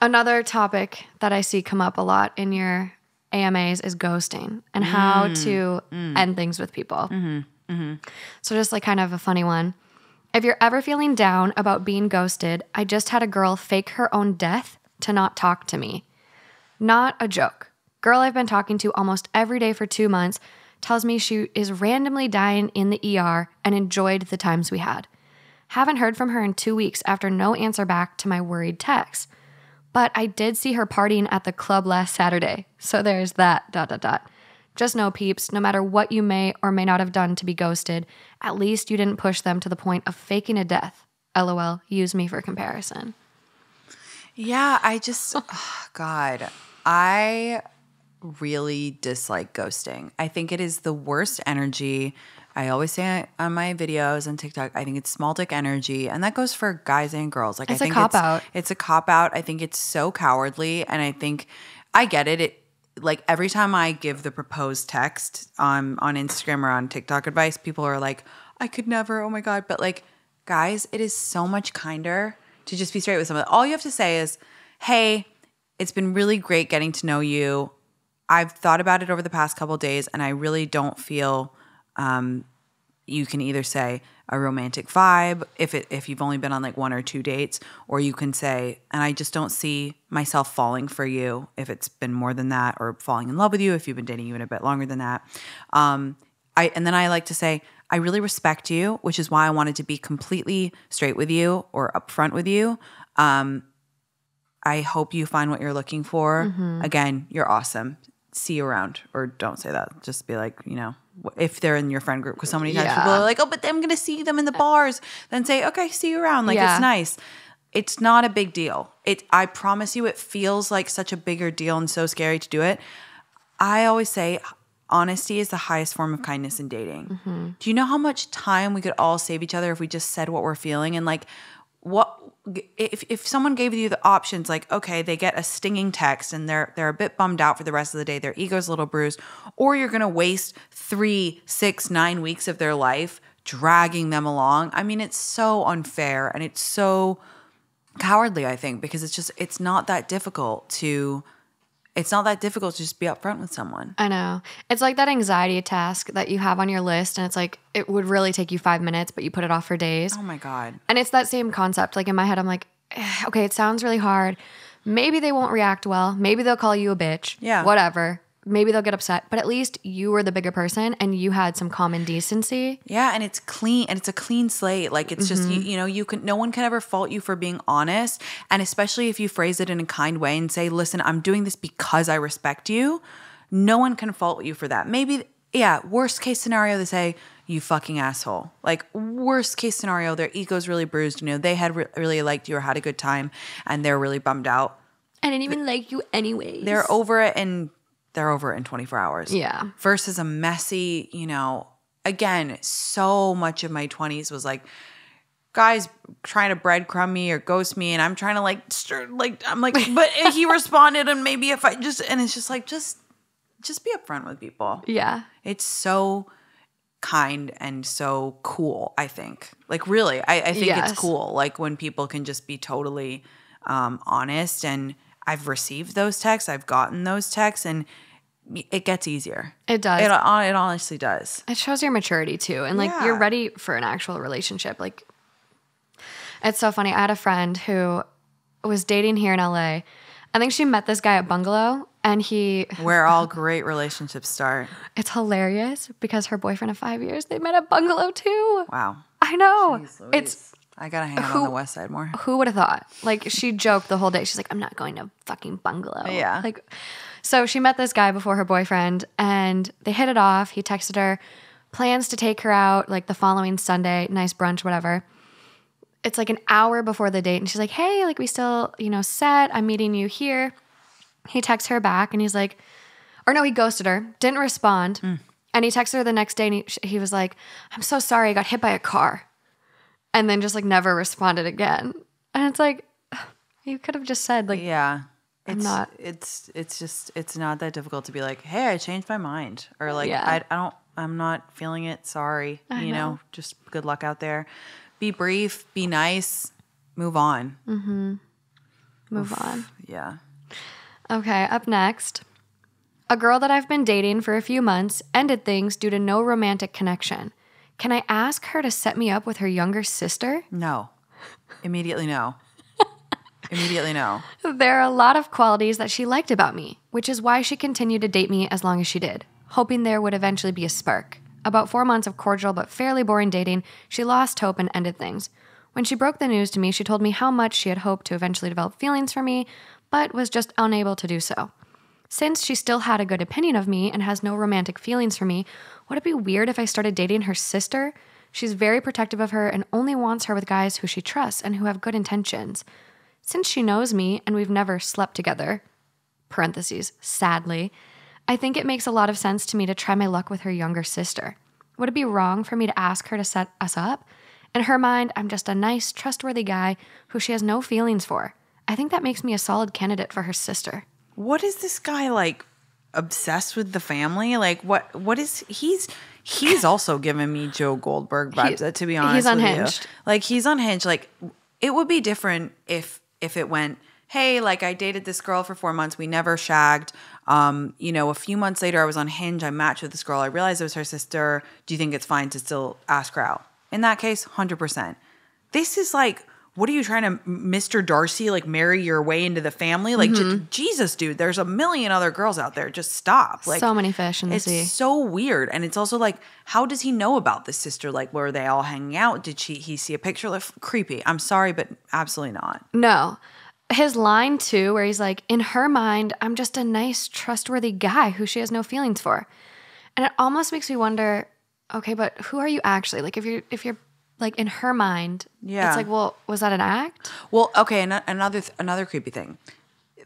Another topic that I see come up a lot in your AMAs is ghosting and how mm. to mm. end things with people. Mm-hmm. So, just like kind of a funny one. If you're ever feeling down about being ghosted, I just had a girl fake her own death to not talk to me. Not a joke. Girl I've been talking to almost every day for two months tells me she is randomly dying in the ER and enjoyed the times we had. Haven't heard from her in two weeks after no answer back to my worried text. But I did see her partying at the club last Saturday. So there's that. Dot dot dot. Just know, peeps, no matter what you may or may not have done to be ghosted, at least you didn't push them to the point of faking a death. LOL, use me for comparison. Yeah, I just, <laughs> oh, God, I really dislike ghosting. I think it is the worst energy. I always say on my videos and TikTok, I think it's small dick energy, and that goes for guys and girls. Like It's I a think cop-out. It's, it's a cop out. I think it's so cowardly, and I think I get it. It like every time I give the proposed text on on Instagram or on TikTok advice, people are like, "I could never." Oh my god! But like, guys, it is so much kinder to just be straight with someone. All you have to say is, "Hey, it's been really great getting to know you. I've thought about it over the past couple days, and I really don't feel." Um, you can either say a romantic vibe if it if you've only been on like one or two dates, or you can say, and I just don't see myself falling for you if it's been more than that, or falling in love with you if you've been dating even a bit longer than that. Um, I and then I like to say, I really respect you, which is why I wanted to be completely straight with you or upfront with you. Um, I hope you find what you're looking for. Again, you're awesome. See you around, or don't say that. Just be like, you know, if they're in your friend group, because so many times people are like, oh, but I'm gonna see them in the bars. Then say, okay, see you around. Like Yeah. it's nice. It's not a big deal. It. I promise you, it feels like such a bigger deal and so scary to do it. I always say honesty is the highest form of kindness in dating. Mm-hmm. Do you know how much time we could all save each other if we just said what we're feeling and like what if if someone gave you the options like okay they get a stinging text and they're they're a bit bummed out for the rest of the day their ego's a little bruised or you're gonna waste three six nine weeks of their life dragging them along i mean it's so unfair and it's so cowardly i think because it's just it's not that difficult to it's not that difficult to just be upfront with someone I know. It's like that anxiety task that you have on your list, and it's like it would really take you five minutes, but you put it off for days. oh my god And it's that same concept. Like in my head, I'm like, "Eh, okay, it sounds really hard. Maybe they won't react well. Maybe they'll call you a bitch. Yeah. Whatever. Maybe they'll get upset. But at least you were the bigger person and you had some common decency. Yeah, and it's clean and it's a clean slate. Like it's just you, mm-hmm. you know, you can no one can ever fault you for being honest, and especially if you phrase it in a kind way and say, "Listen, I'm doing this because I respect you." No one can fault you for that. Maybe yeah, worst case scenario they say, "You fucking asshole." Like worst case scenario their ego's really bruised, you know, they had re- really liked you or had a good time and they're really bummed out. I didn't even like you anyways. They're over it and they're over it in 24 hours. Yeah. Versus a messy, you know, again, so much of my 20s was like guys trying to breadcrumb me or ghost me and I'm trying to like stir, like I'm like <laughs> but he responded and maybe if I just and it's just like just just be upfront with people. Yeah. It's so kind and so cool, I think. Like really, I, I think Yes. it's cool. Like when people can just be totally um, honest and I've received those texts, I've gotten those texts and it gets easier. It does. It, it honestly does. it shows your maturity too and like you're ready for an actual relationship like it's so funny i had a friend who was dating here in la i think she met this guy at bungalow and he <laughs> Where all great relationships start. it's hilarious because her boyfriend of five years they met at bungalow too Wow. i know Jeez it's. I gotta hang out on the west side more. who would have thought? Like she joked the whole day. She's like i'm not going to fucking bungalow. Yeah. like so she met this guy before her boyfriend and they hit it off. He texted her plans to take her out like the following sunday nice brunch whatever. It's like an hour before the date and she's like hey like we still you know set. I'm meeting you here. He texts her back and he's like or no he ghosted her didn't respond. Mm. And he texted her the next day and he, he was like i'm so sorry i got hit by a car and then just like never responded again and it's like <sighs> you could have just said like Yeah. It's not- it's it's just it's not that difficult to be like, hey, I changed my mind. Or like Yeah. I, I don't I'm not feeling it. Sorry. you know. know. just good luck out there. Be brief, be nice, move on. Mhm. move on Yeah. Okay, up next. A girl that I've been dating for a few months ended things due to no romantic connection. Can I ask her to set me up with her younger sister? No. Immediately no. Immediately no. There are a lot of qualities that she liked about me, which is why she continued to date me as long as she did, hoping there would eventually be a spark. About four months of cordial but fairly boring dating, she lost hope and ended things. When she broke the news to me, she told me how much she had hoped to eventually develop feelings for me, but was just unable to do so. Since she still had a good opinion of me and has no romantic feelings for me, would it be weird if I started dating her sister? She's very protective of her and only wants her with guys who she trusts and who have good intentions. Since she knows me and we've never slept together, parentheses, sadly, I think it makes a lot of sense to me to try my luck with her younger sister. Would it be wrong for me to ask her to set us up? In her mind, I'm just a nice, trustworthy guy who she has no feelings for. I think that makes me a solid candidate for her sister. What is this guy like obsessed with the family? Like what what is he's he's also giving me Joe Goldberg vibes, He- uh, to be he's honest. with you. unhinged. Like he's unhinged. Like it would be different if if it went, hey, like I dated this girl for four months, we never shagged. Um, you know, a few months later I was on Hinge, I matched with this girl, I realized it was her sister. Do you think it's fine to still ask her out? In that case, hundred percent. This is like what are you trying to Mr. Darcy like marry your way into the family? Like j- mm-hmm. Jesus, dude, there's a million other girls out there. Just stop. Like so many fish in the it's sea. so weird. And it's also like, how does he know about this sister? Like, were they all hanging out? Did she he see a picture? Like creepy. I'm sorry, but absolutely not. No. His line too, where he's like, in her mind, I'm just a nice, trustworthy guy who she has no feelings for. And it almost makes me wonder, okay, but who are you actually? Like if you're if you're like in her mind, Yeah. it's like, well, was that an act? Well, okay, an- another another creepy thing.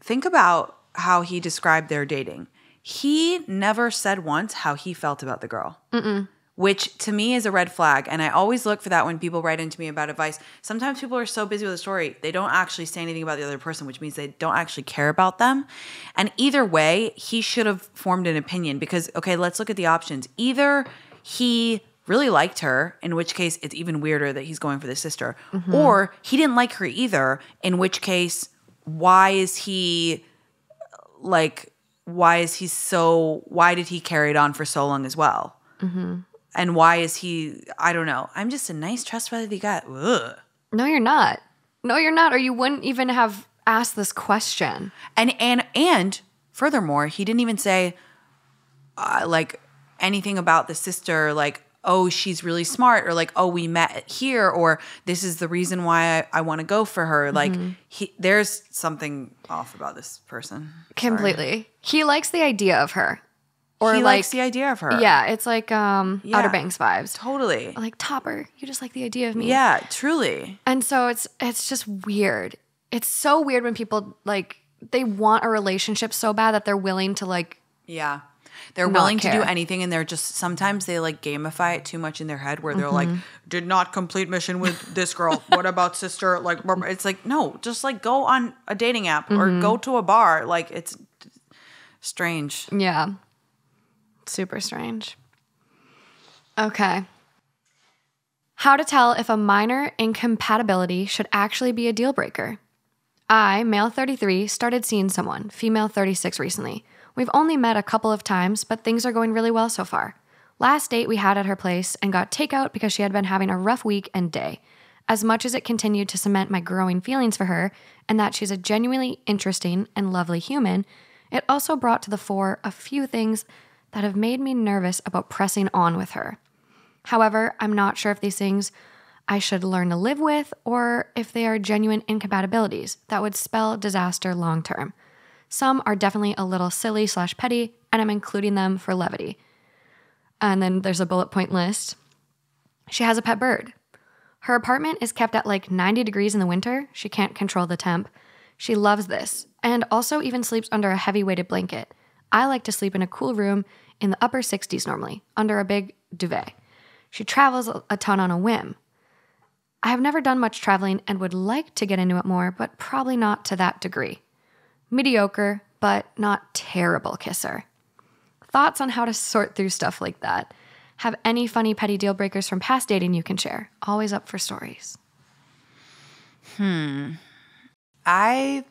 Think about how he described their dating. He never said once how he felt about the girl. which to me is a red flag. And I always look for that when people write into me about advice. Sometimes people are so busy with the story, they don't actually say anything about the other person, which means they don't actually care about them. And either way, he should have formed an opinion because, okay, let's look at the options. Either he really liked her, in which case it's even weirder that he's going for the sister, or he didn't like her either, in which case, why is he like, why is he so, why did he carry it on for so long as well? And why is he, I don't know. I'm just a nice, trustworthy guy. Ugh. No, you're not. No, you're not, or you wouldn't even have asked this question. And and and furthermore, he didn't even say uh, like anything about the sister, like oh she's really smart, or like oh we met here, or this is the reason why I, I want to go for her. Like he, there's something off about this person. Completely. He likes the idea of her. Or he like likes the idea of her. Yeah, it's like um Yeah. Outer Banks vibes. totally. Like Topper, you just like the idea of me. Yeah, truly. And so it's it's just weird. It's so weird when people like they want a relationship so bad that they're willing to like Yeah. They're Not willing to do anything and they're just sometimes they like gamify it too much in their head where they're like, mm-hmm. did not complete mission with <laughs> this girl. what about sister? Like it's like, no, just like go on a dating app or mm-hmm. go to a bar. Like it's strange. Yeah. Super strange. Okay. How to tell if a minor incompatibility should actually be a deal breaker. I, male 33, started seeing someone, female 36, recently. We've only met a couple of times, but things are going really well so far. Last date we had at her place and got takeout because she had been having a rough week and day. As much as it continued to cement my growing feelings for her and that she's a genuinely interesting and lovely human, it also brought to the fore a few things that have made me nervous about pressing on with her. However, I'm not sure if these things I should learn to live with or if they are genuine incompatibilities that would spell disaster long term. Some are definitely a little silly slash petty, and I'm including them for levity. And then there's a bullet point list. She has a pet bird. Her apartment is kept at like 90 degrees in the winter. She can't control the temp. She loves this and also even sleeps under a heavy weighted blanket. I like to sleep in a cool room in the upper 60s normally, under a big duvet. She travels a- ton on a whim. I have never done much traveling and would like to get into it more, but probably not to that degree. Mediocre, but not terrible kisser. Thoughts on how to sort through stuff like that? Have any funny petty deal breakers from past dating you can share? Always up for stories. Hmm. I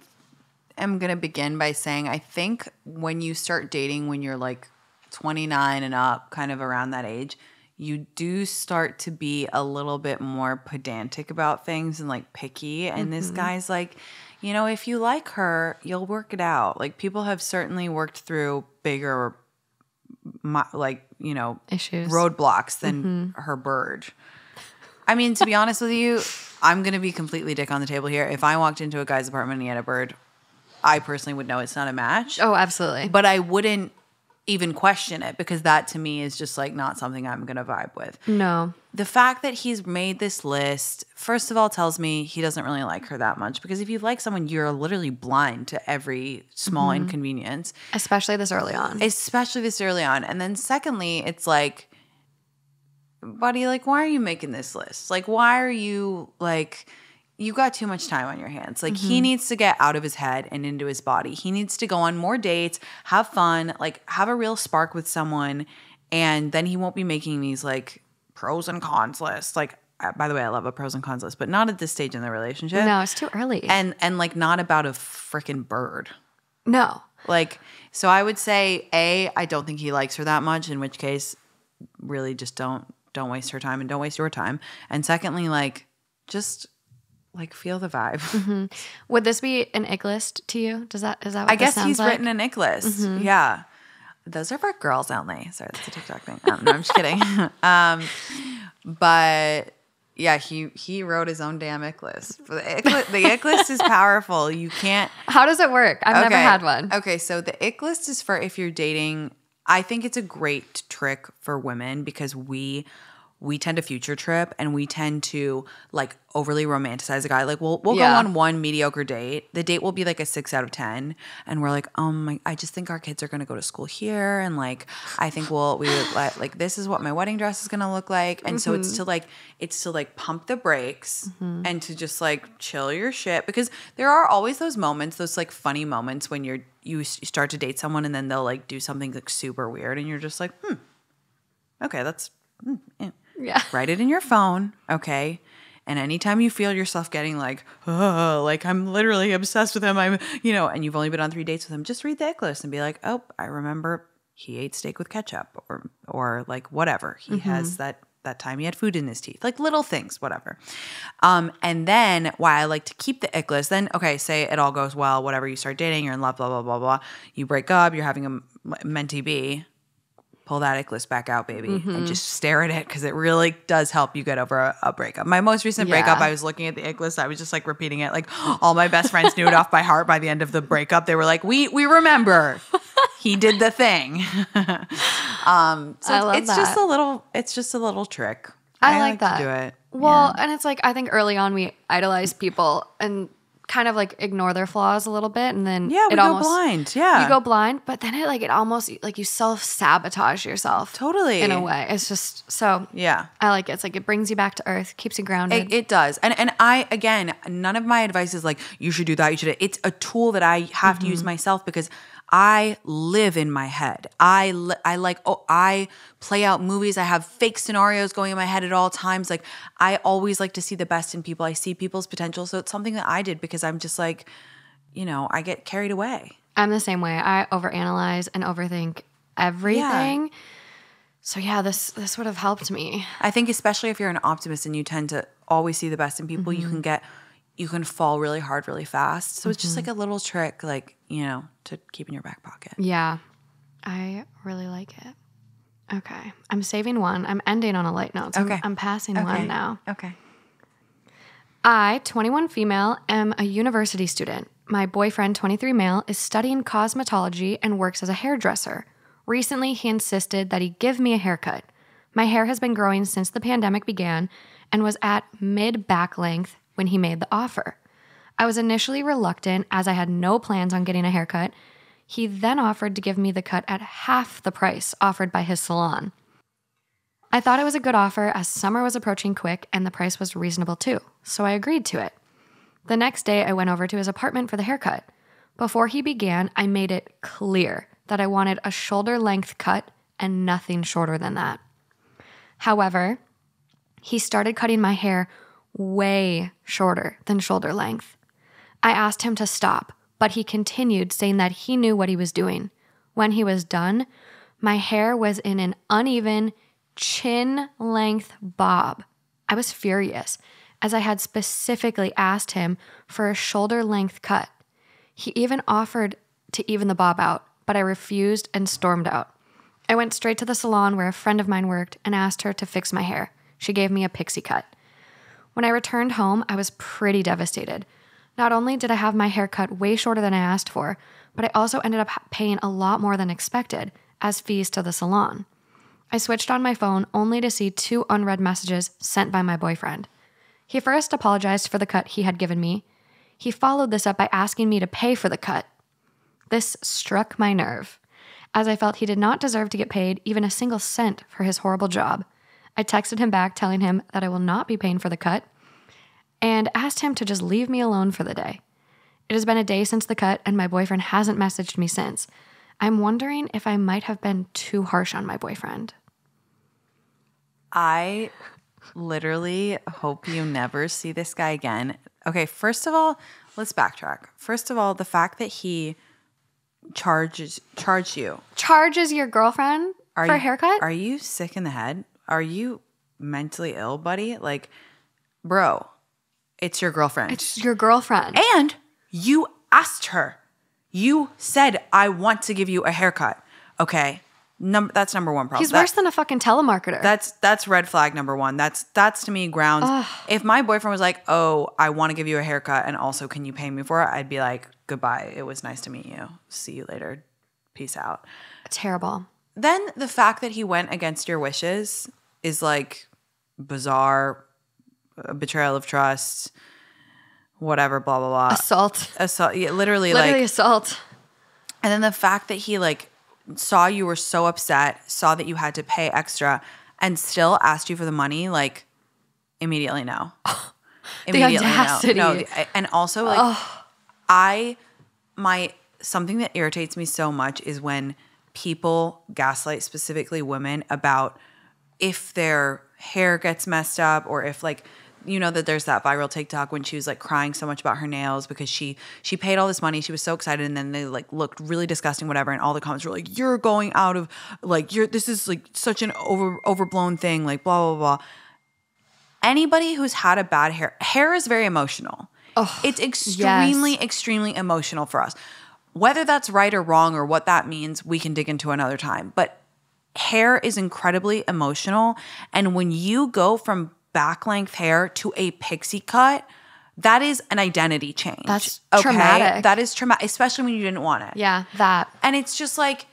am going to begin by saying I think when you start dating when you're like 29 and up, kind of around that age, you do start to be a little bit more pedantic about things and like picky. And this guy's like, you know, if you like her, you'll work it out. Like people have certainly worked through bigger, like, you know, Issues. roadblocks than mm-hmm. her bird. I mean, to be honest with you, I'm going to be completely dick on the table here. If I walked into a guy's apartment and he had a bird, I personally would know it's not a match. Oh, absolutely. But I wouldn't even question it because that to me is just like not something I'm going to vibe with. No. The fact that he's made this list, first of all, tells me he doesn't really like her that much because if you like someone, you're literally blind to every small mm-hmm. inconvenience Especially this early on. especially this early on. And then secondly, it's like, buddy, like, why are you making this list? Like, why are you like, you got too much time on your hands. Like, he needs to get out of his head and into his body. He needs to go on more dates, have fun, like, have a real spark with someone. And then he won't be making these like pros and cons lists. Like, uh, by the way, I love a pros and cons list, but not at this stage in the relationship. no, it's too early. And and like not about a freaking bird. no. Like, so I would say A, I don't think he likes her that much, in which case, really just don't don't waste her time and don't waste your time. And secondly, like, just like feel the vibe. Would this be an ick list to you? Does that is that what I guess he's like? written an ick list. Yeah. Those are for girls only. Sorry, that's a TikTok thing. Um, no, I'm just kidding. <laughs> um, but yeah, he he wrote his own damn ick list. The ick, li- the ick list is powerful. You can't <laughs> How does it work? I've never had one. Okay, so the ick list is for if you're dating. I think it's a great trick for women because we we tend to future trip and we tend to like overly romanticize a guy. Like we'll we'll Yeah. go on one mediocre date. The date will be like a six out of ten, and we're like, oh my, I just think our kids are gonna go to school here, and like I think we'll we would like like this is what my wedding dress is gonna look like, and so it's to like it's to like pump the brakes and to just like chill your shit because there are always those moments, those like funny moments when you're you start to date someone and then they'll like do something like super weird, and you're just like, hmm, okay, that's. hmm, eh Yeah. <laughs> write it in your phone, okay? And anytime you feel yourself getting like, oh, like I'm literally obsessed with him, I'm, you know, and you've only been on three dates with him, just read the ick list and be like, oh, I remember he ate steak with ketchup, or or like whatever. He has that that time he had food in his teeth, like little things, whatever. Um, and then why I like to keep the ick list. Then okay, say it all goes well, whatever. You start dating, you're in love, blah blah blah blah. You break up, you're having a mentee be pull that ick list back out, baby, Mm-hmm. and just stare at it because it really does help you get over a, a breakup. My most recent breakup, I was looking at the ick list. I was just like repeating it. Like <gasps> all my best friends knew it off by heart by the end of the breakup. They were like, "We we remember." He did the thing. <laughs> um, so I it's, it's just a little. It's just a little trick. I, like, that. to do it. Well, and it's like I think early on we idolize people and kind of like ignore their flaws a little bit, and then Yeah, we it go almost blind. Yeah, you go blind. But then it like it almost like you self sabotage yourself totally in a way. It's just so Yeah. I like it. It's like it brings you back to earth, keeps you grounded. It, it does. And and I again, none of my advice is like you should do that, you should it's a tool that I have to mm-hmm. use myself because I live in my head. I li- I like oh I play out movies. I have fake scenarios going in my head at all times. Like I always like to see the best in people. I see people's potential. So it's something that I did because I'm just like, you know, I get carried away. I'm the same way. I overanalyze and overthink everything. So yeah, this this would have helped me. I think especially if you're an optimist and you tend to always see the best in people, you can mm-hmm. get you can fall really hard really fast. So it's just mm-hmm. like a little trick like, you know, to keep in your back pocket. Yeah, I really like it. Okay, I'm saving one. I'm ending on a light note. So I'm- Okay. I'm, passing one now. Okay. I, 21 female, am a university student. My boyfriend, 23 male, is studying cosmetology and works as a hairdresser. Recently, he insisted that he give me a haircut. My hair has been growing since the pandemic began and was at mid back length when he made the offer. I was initially reluctant as I had no plans on getting a haircut. He then offered to give me the cut at half the price offered by his salon. I thought it was a good offer as summer was approaching quick and the price was reasonable too, so I agreed to it. The next day, I went over to his apartment for the haircut. Before he began, I made it clear that I wanted a shoulder length cut and nothing shorter than that. However, he started cutting my hair way shorter than shoulder length. I asked him to stop, but he continued saying that he knew what he was doing. When he was done, my hair was in an uneven, chin length bob. I was furious, as I had specifically asked him for a shoulder length cut. He even offered to even the bob out, but I refused and stormed out. I went straight to the salon where a friend of mine worked and asked her to fix my hair. She gave me a pixie cut. When I returned home, I was pretty devastated. Not only did I have my hair cut way shorter than I asked for, but I also ended up paying a lot more than expected as fees to the salon. I switched on my phone only to see two unread messages sent by my boyfriend. He first apologized for the cut he had given me. He followed this up by asking me to pay for the cut. This struck my nerve, as I felt he did not deserve to get paid even a single cent for his horrible job. I texted him back telling him that I will not be paying for the cut and asked him to just leave me alone for the day. It has been a day since the cut, and my boyfriend hasn't messaged me since. I'm wondering if I might have been too harsh on my boyfriend. I literally hope you never see this guy again. Okay, first of all, let's backtrack. First of all, the fact that he charges charged you Charges your girlfriend are for you, a haircut? Are you sick in the head? Are you mentally ill, buddy? Like, bro, it's your girlfriend. it's your girlfriend. and you asked her. You said, "I want to give you a haircut." Okay, number that's number one problem. He's That- worse than a fucking telemarketer. That's that's red flag number one. That's that's to me grounds. If my boyfriend was like, "Oh, I want to give you a haircut, and also can you pay me for it?" I'd be like, "Goodbye. It was nice to meet you. See you later. Peace out." terrible. Then the fact that he went against your wishes is like bizarre betrayal of trust, whatever, blah blah blah. Assault. Assault, yeah, literally, Literally like, assault. and then the fact that he like saw you were so upset, saw that you had to pay extra, and still asked you for the money, like immediately no. <laughs> immediately audacity. no. No, and also like I my something that irritates me so much is when people gaslight specifically women about if their hair gets messed up or if like you know that there's that viral TikTok when she was like crying so much about her nails because she she paid all this money. She was so excited and then they like looked really disgusting whatever and all the comments were like you're going out of like you're this is like such an over overblown thing like blah blah blah. Anybody who's had a bad hair hair is very emotional. It's extremely extremely emotional for us. Whether that's right or wrong or what that means we can dig into another time. But hair is incredibly emotional and when you go from back length hair to a pixie cut that is an identity change That's traumatic. that is traumatic especially when you didn't want it Yeah, that. and it's just like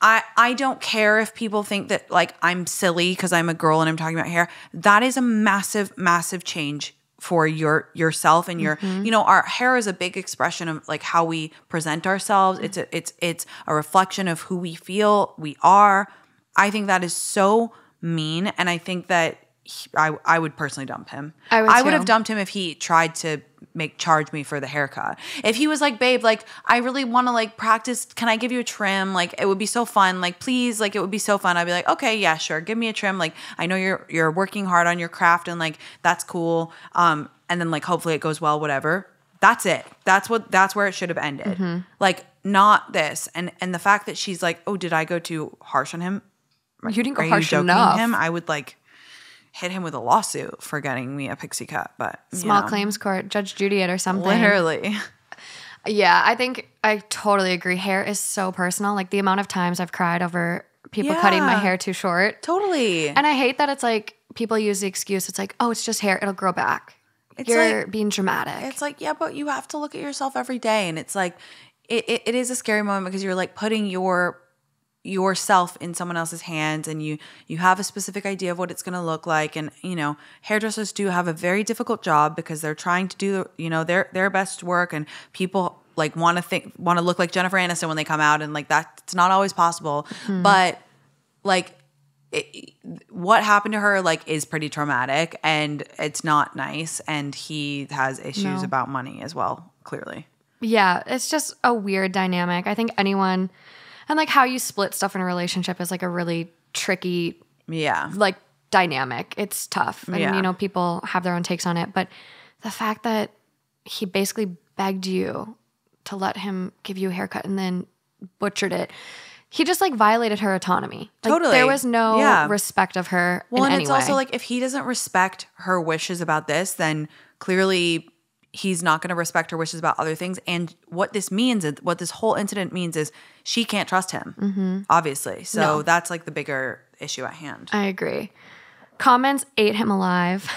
I I don't care if people think that like I'm silly because I'm a girl and I'm talking about hair. That is a massive, massive change for your yourself and your mm-hmm. you know our hair is a big expression of like how we present ourselves. It's a it's it's a reflection of who we feel we are. I think that is so mean, and I think that he- I I would personally dump him. I would I would have dumped him if he tried to make charge me for the haircut. If he was like, babe, like I really want to like practice. Can I give you a trim? Like it would be so fun. Like please, like it would be so fun. I'd be like, okay, yeah, sure, give me a trim. Like I know you're you're working hard on your craft and like that's cool. Um, and then like hopefully it goes well, whatever. That's it. That's what that's where it should have ended. Mm-hmm. Like not this. And and the fact that she's like, oh, did I go too harsh on him? You didn't go Are you harsh joking enough. him? I would like hit him with a lawsuit for getting me a pixie cut. But Small know, claims court, Judge Judy it or something. literally. Yeah, I think I totally agree. Hair is so personal. Like the amount of times I've cried over people cutting my hair too short. Totally. And I hate that it's like people use the excuse, it's like, oh, it's just hair, it'll grow back. It's You're like- being dramatic. it's like, yeah, but you have to look at yourself every day. And it's like, it, it, it is a scary moment because you're like putting your yourself in someone else's hands and you you have a specific idea of what it's going to look like and you know hairdressers do have a very difficult job because they're trying to do you know their their best work and people like want to think want to look like Jennifer Aniston when they come out and like that's not always possible hmm. but like it, what happened to her like is pretty traumatic and it's not nice and he has issues No. about money as well clearly yeah, it's just a weird dynamic. I think anyone, and like how you split stuff in a relationship is like a really tricky yeah like dynamic. It's tough. And Yeah. you know, people have their own takes on it. But the fact that he basically begged you to let him give you a haircut and then butchered it. He just like violated her autonomy. Like, Totally. There was no Yeah. respect of her. well in and any it's also like if he doesn't respect her wishes about this then clearly he's not going to respect her wishes about other things and what this means what this whole incident means is she can't trust him obviously so Mm-hmm. No. that's like the bigger issue at hand I agree. Comments ate him alive.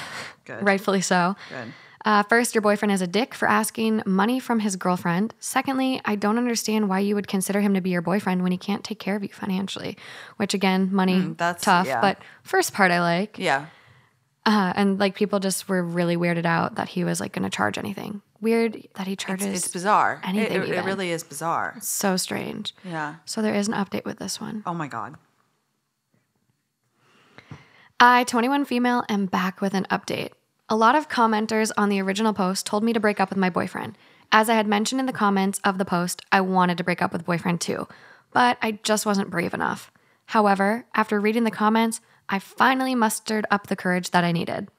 Good. <laughs> Rightfully so. Good. Uh, first, your boyfriend is a dick for asking money from his girlfriend. Secondly, I don't understand why you would consider him to be your boyfriend when he can't take care of you financially. Which again, money Mm, that's- tough. yeah. But first part I like. yeah Uh, and like people just were really weirded out that he was like going to charge anything. Weird that he it's, charges. it's bizarre it, anything it, it even. really is bizarre so strange. yeah So there is an update with this one. oh my god I, 21 female, am back with an update. A lot of commenters on the original post told me to break up with my boyfriend. As I had mentioned in the comments of the post, I wanted to break up with boyfriend too, but I just wasn't brave enough. However, after reading the comments, I finally mustered up the courage that I needed.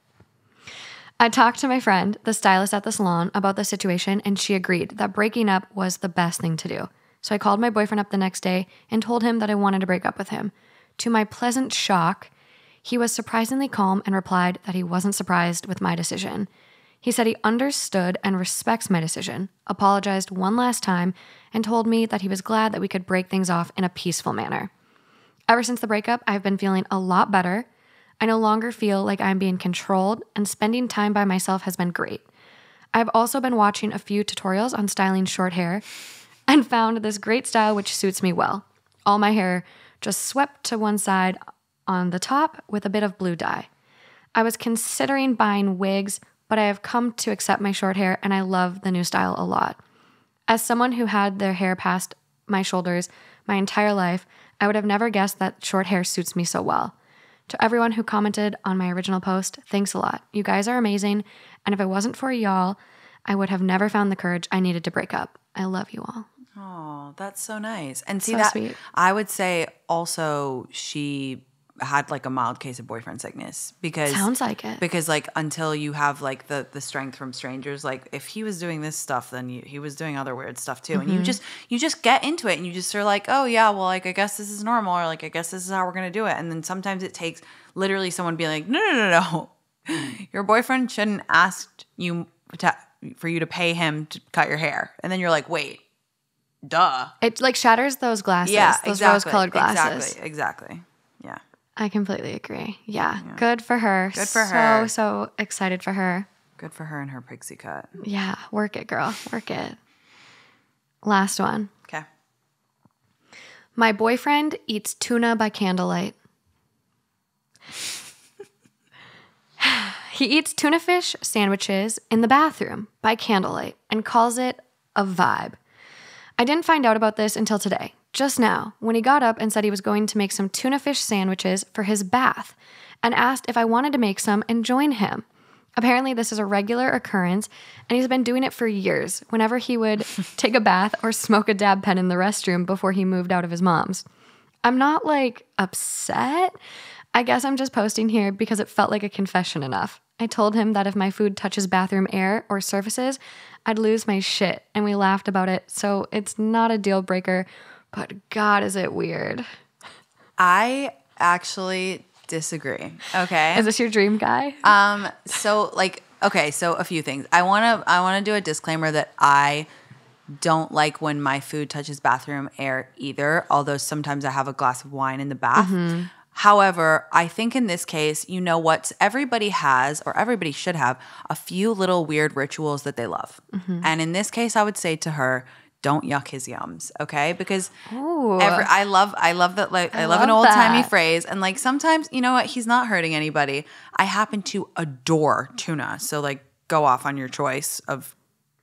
I talked to my friend, the stylist at the salon, about the situation, and she agreed that breaking up was the best thing to do. So I called my boyfriend up the next day and told him that I wanted to break up with him. To my pleasant shock, he was surprisingly calm and replied that he wasn't surprised with my decision. He said he understood and respects my decision, apologized one last time, and told me that he was glad that we could break things off in a peaceful manner. Ever since the breakup, I've been feeling a lot better. I no longer feel like I'm being controlled, and spending time by myself has been great. I've also been watching a few tutorials on styling short hair and found this great style which suits me well. All my hair just swept to one side on the top with a bit of blue dye. I was considering buying wigs, but I have come to accept my short hair and I love the new style a lot. As someone who had their hair past my shoulders my entire life, I would have never guessed that short hair suits me so well. To everyone who commented on my original post, thanks a lot. You guys are amazing, and if it wasn't for y'all, I would have never found the courage I needed to break up. I love you all. Oh, that's so nice. And see So that sweet. I would say also she had like a mild case of boyfriend sickness because Sounds like it. because like until you have like the the strength from strangers like if he was doing this stuff then you, he was doing other weird stuff too. Mm-hmm. and you just you just get into it and you just are like oh yeah well like i guess this is normal or like i guess this is how we're gonna do it. And then sometimes it takes literally someone being like no no no no <laughs> your boyfriend shouldn't ask you to, for you to pay him to cut your hair. And then you're like wait duh. It like shatters those glasses, yeah those exactly rose-colored glasses. exactly exactly I completely agree. Yeah, good for her. Good for so, her. So, so excited for her. good for her and her pixie cut Yeah, work it, girl. Work it. Last one. okay My boyfriend eats tuna by candlelight. he eats tuna fish sandwiches in the bathroom by candlelight and calls it a vibe. I didn't find out about this until today, just now, when he got up and said he was going to make some tuna fish sandwiches for his bath and asked if I wanted to make some and join him. Apparently, this is a regular occurrence, and he's been doing it for years whenever he would <laughs> take a bath or smoke a dab pen in the restroom before he moved out of his mom's. I'm not like upset. I guess I'm just posting here because it felt like a confession enough. I told him that if my food touches bathroom air or surfaces, I'd lose my shit, and we laughed about it. So it's not a deal breaker, but God, is it weird. i actually disagree okay Is this your dream guy? Um, so like, okay, so a few things. I wanna I wanna do a disclaimer that I don't like when my food touches bathroom air either, although sometimes I have a glass of wine in the bath. However, I think in this case, you know what? Everybody has, or everybody should have, a few little weird rituals that they love. And in this case, I would say to her, don't yuck his yums, okay? Because every, I love, I love that. Like, I, I love, an old timey phrase, and like sometimes, you know what? He's not hurting anybody. I happen to adore tuna, so like, go off on your choice of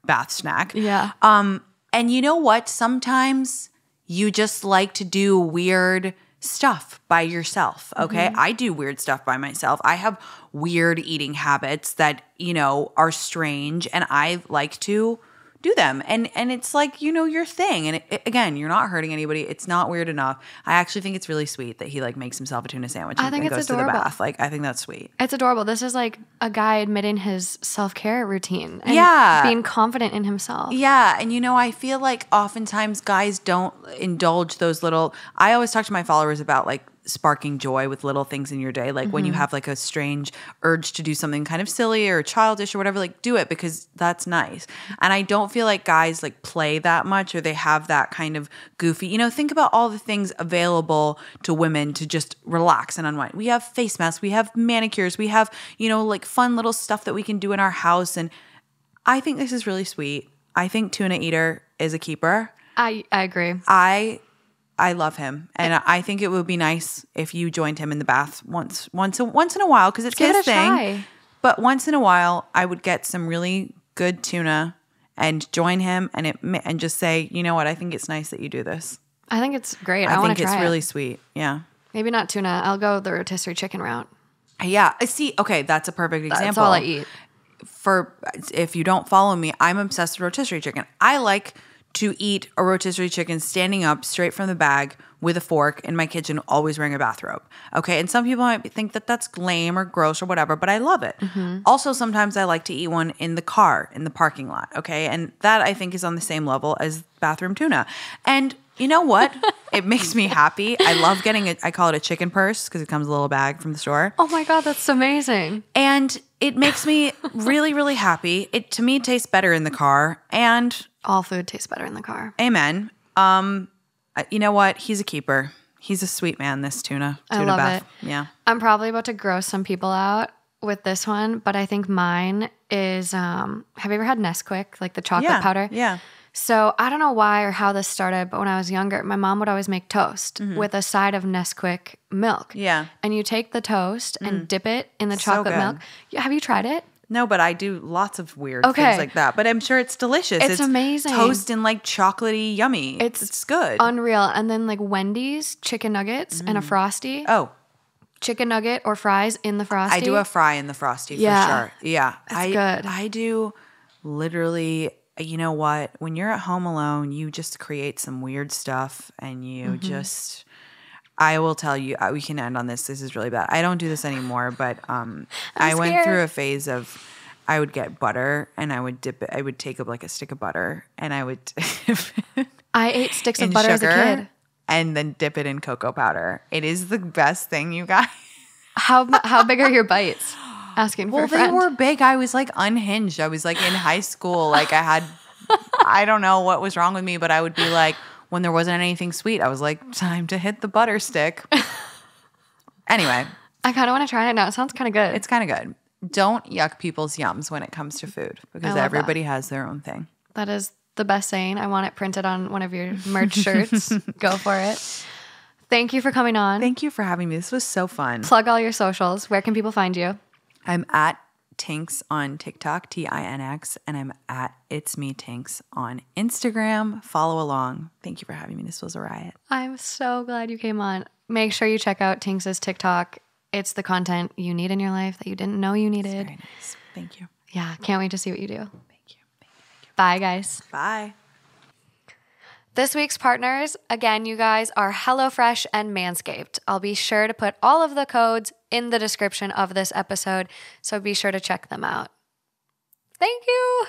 bath snack. yeah. Um, and you know what? Sometimes you just like to do weird stuff by yourself. Okay. I do weird stuff by myself. I have weird eating habits that, you know, are strange and I like to do them. And and it's like, you know, your thing. And it, it- again, you're not hurting anybody. It's not weird enough. I actually think it's really sweet that he like makes himself a tuna sandwich I and, think and it's goes to the bath. Like I think that's sweet. It's adorable. This is like a guy admitting his self care routine. And Yeah. Being confident in himself. Yeah, and you know, I feel like oftentimes guys don't indulge those little. I always talk to my followers about like sparking joy with little things in your day. Like when you mm-hmm. have like a strange urge to do something kind of silly or childish or whatever, like do it because that's nice. And I don't feel like guys like play that much or they have that kind of goofy, you know, think about all the things available to women to just relax and unwind. We have face masks, we have manicures, we have, you know, like fun little stuff that we can do in our house. And I think this is really sweet. I think Tuna Eater is a keeper. I, I agree. I I love him, and I think it would be nice if you joined him in the bath once once once in a while because it's Give it his a thing. try. But once in a while, I would get some really good tuna and join him, and it and just say, you know what, I think it's nice that you do this. I think it's great. I, I, think it's really it. sweet. Yeah. Maybe not tuna. I'll go the rotisserie chicken route. Uh, yeah, I see. Okay, that's a perfect example. That's all I eat. for if you don't follow me, I'm obsessed with rotisserie chicken. I like to eat a rotisserie chicken standing up straight from the bag with a fork in my kitchen, always wearing a bathrobe. Okay. And some people might think that that's lame or gross or whatever, but I love it. Mm-hmm. Also, sometimes I like to eat one in the car, in the parking lot. Okay. And that I think is on the same level as bathroom tuna. And you know what? <laughs> it makes me happy. I love getting it. I call it a chicken purse because it comes a little bag from the store Oh my God, that's amazing. and it makes me <laughs> really really happy. It to me tastes better in the car and All food tastes better in the car. amen. Um you know what? He's a keeper. He's a sweet man this tuna I tuna love bath. it. yeah. I'm probably about to gross some people out with this one, but I think mine is um have you ever had Nesquik, like the chocolate yeah. powder? yeah So I don't know why or how this started, but when I was younger, my mom would always make toast with a side of Nesquik milk. Mm-hmm. Yeah. Mm. And you take the toast and dip it in the chocolate good. milk. Have you tried it? No, but I do lots of weird Okay. things like that. But I'm sure it's delicious. It's amazing. Toast and like chocolatey, yummy. It's It's, good. Unreal. And then like Wendy's chicken nuggets and a frosty. oh, Chicken nugget or fries in the frosty. I do a fry in the frosty Yeah. for sure. Yeah, I good. I do literally. You know what? When you're at home alone, you just create some weird stuff, and you Mm-hmm. just. I will tell you. uh, We can end on this. This is really bad. I don't do this anymore, but um, <sighs> I went scared. through a phase of. I would get butter and I would dip it. I would take up like a stick of butter and I would. <laughs> I ate sticks of butter as a kid. and then dip it in cocoa powder. It is the best thing, you guys. How how big are your bites? <laughs> Asking for Well, they were big. I was like unhinged. I was like in high school. Like I had, I don't know what was wrong with me, but I would be like, when there wasn't anything sweet, I was like, time to hit the butter stick. anyway, I kind of want to try it now. It sounds kind of good. it's kind of good. Don't yuck people's yums when it comes to food because love that. everybody has their own thing. that is the best saying. I want it printed on one of your merch shirts. <laughs> Go for it. Thank you for coming on. Thank you for having me. This was so fun. Plug all your socials. Where can people find you? I'm at Tinx on TikTok, T I N X, and I'm at It's Me Tinx on Instagram. Follow along. Thank you for having me. This was a riot. I'm so glad you came on. Make sure you check out Tinx's TikTok. It's the content you need in your life that you didn't know you needed. Very nice. Thank you. Yeah, can't wait to see what you do. Thank you. Bye, guys. Bye. This week's partners, again, you guys, are HelloFresh and Manscaped. I'll be sure to put all of the codes in the description of this episode, so be sure to check them out. Thank you.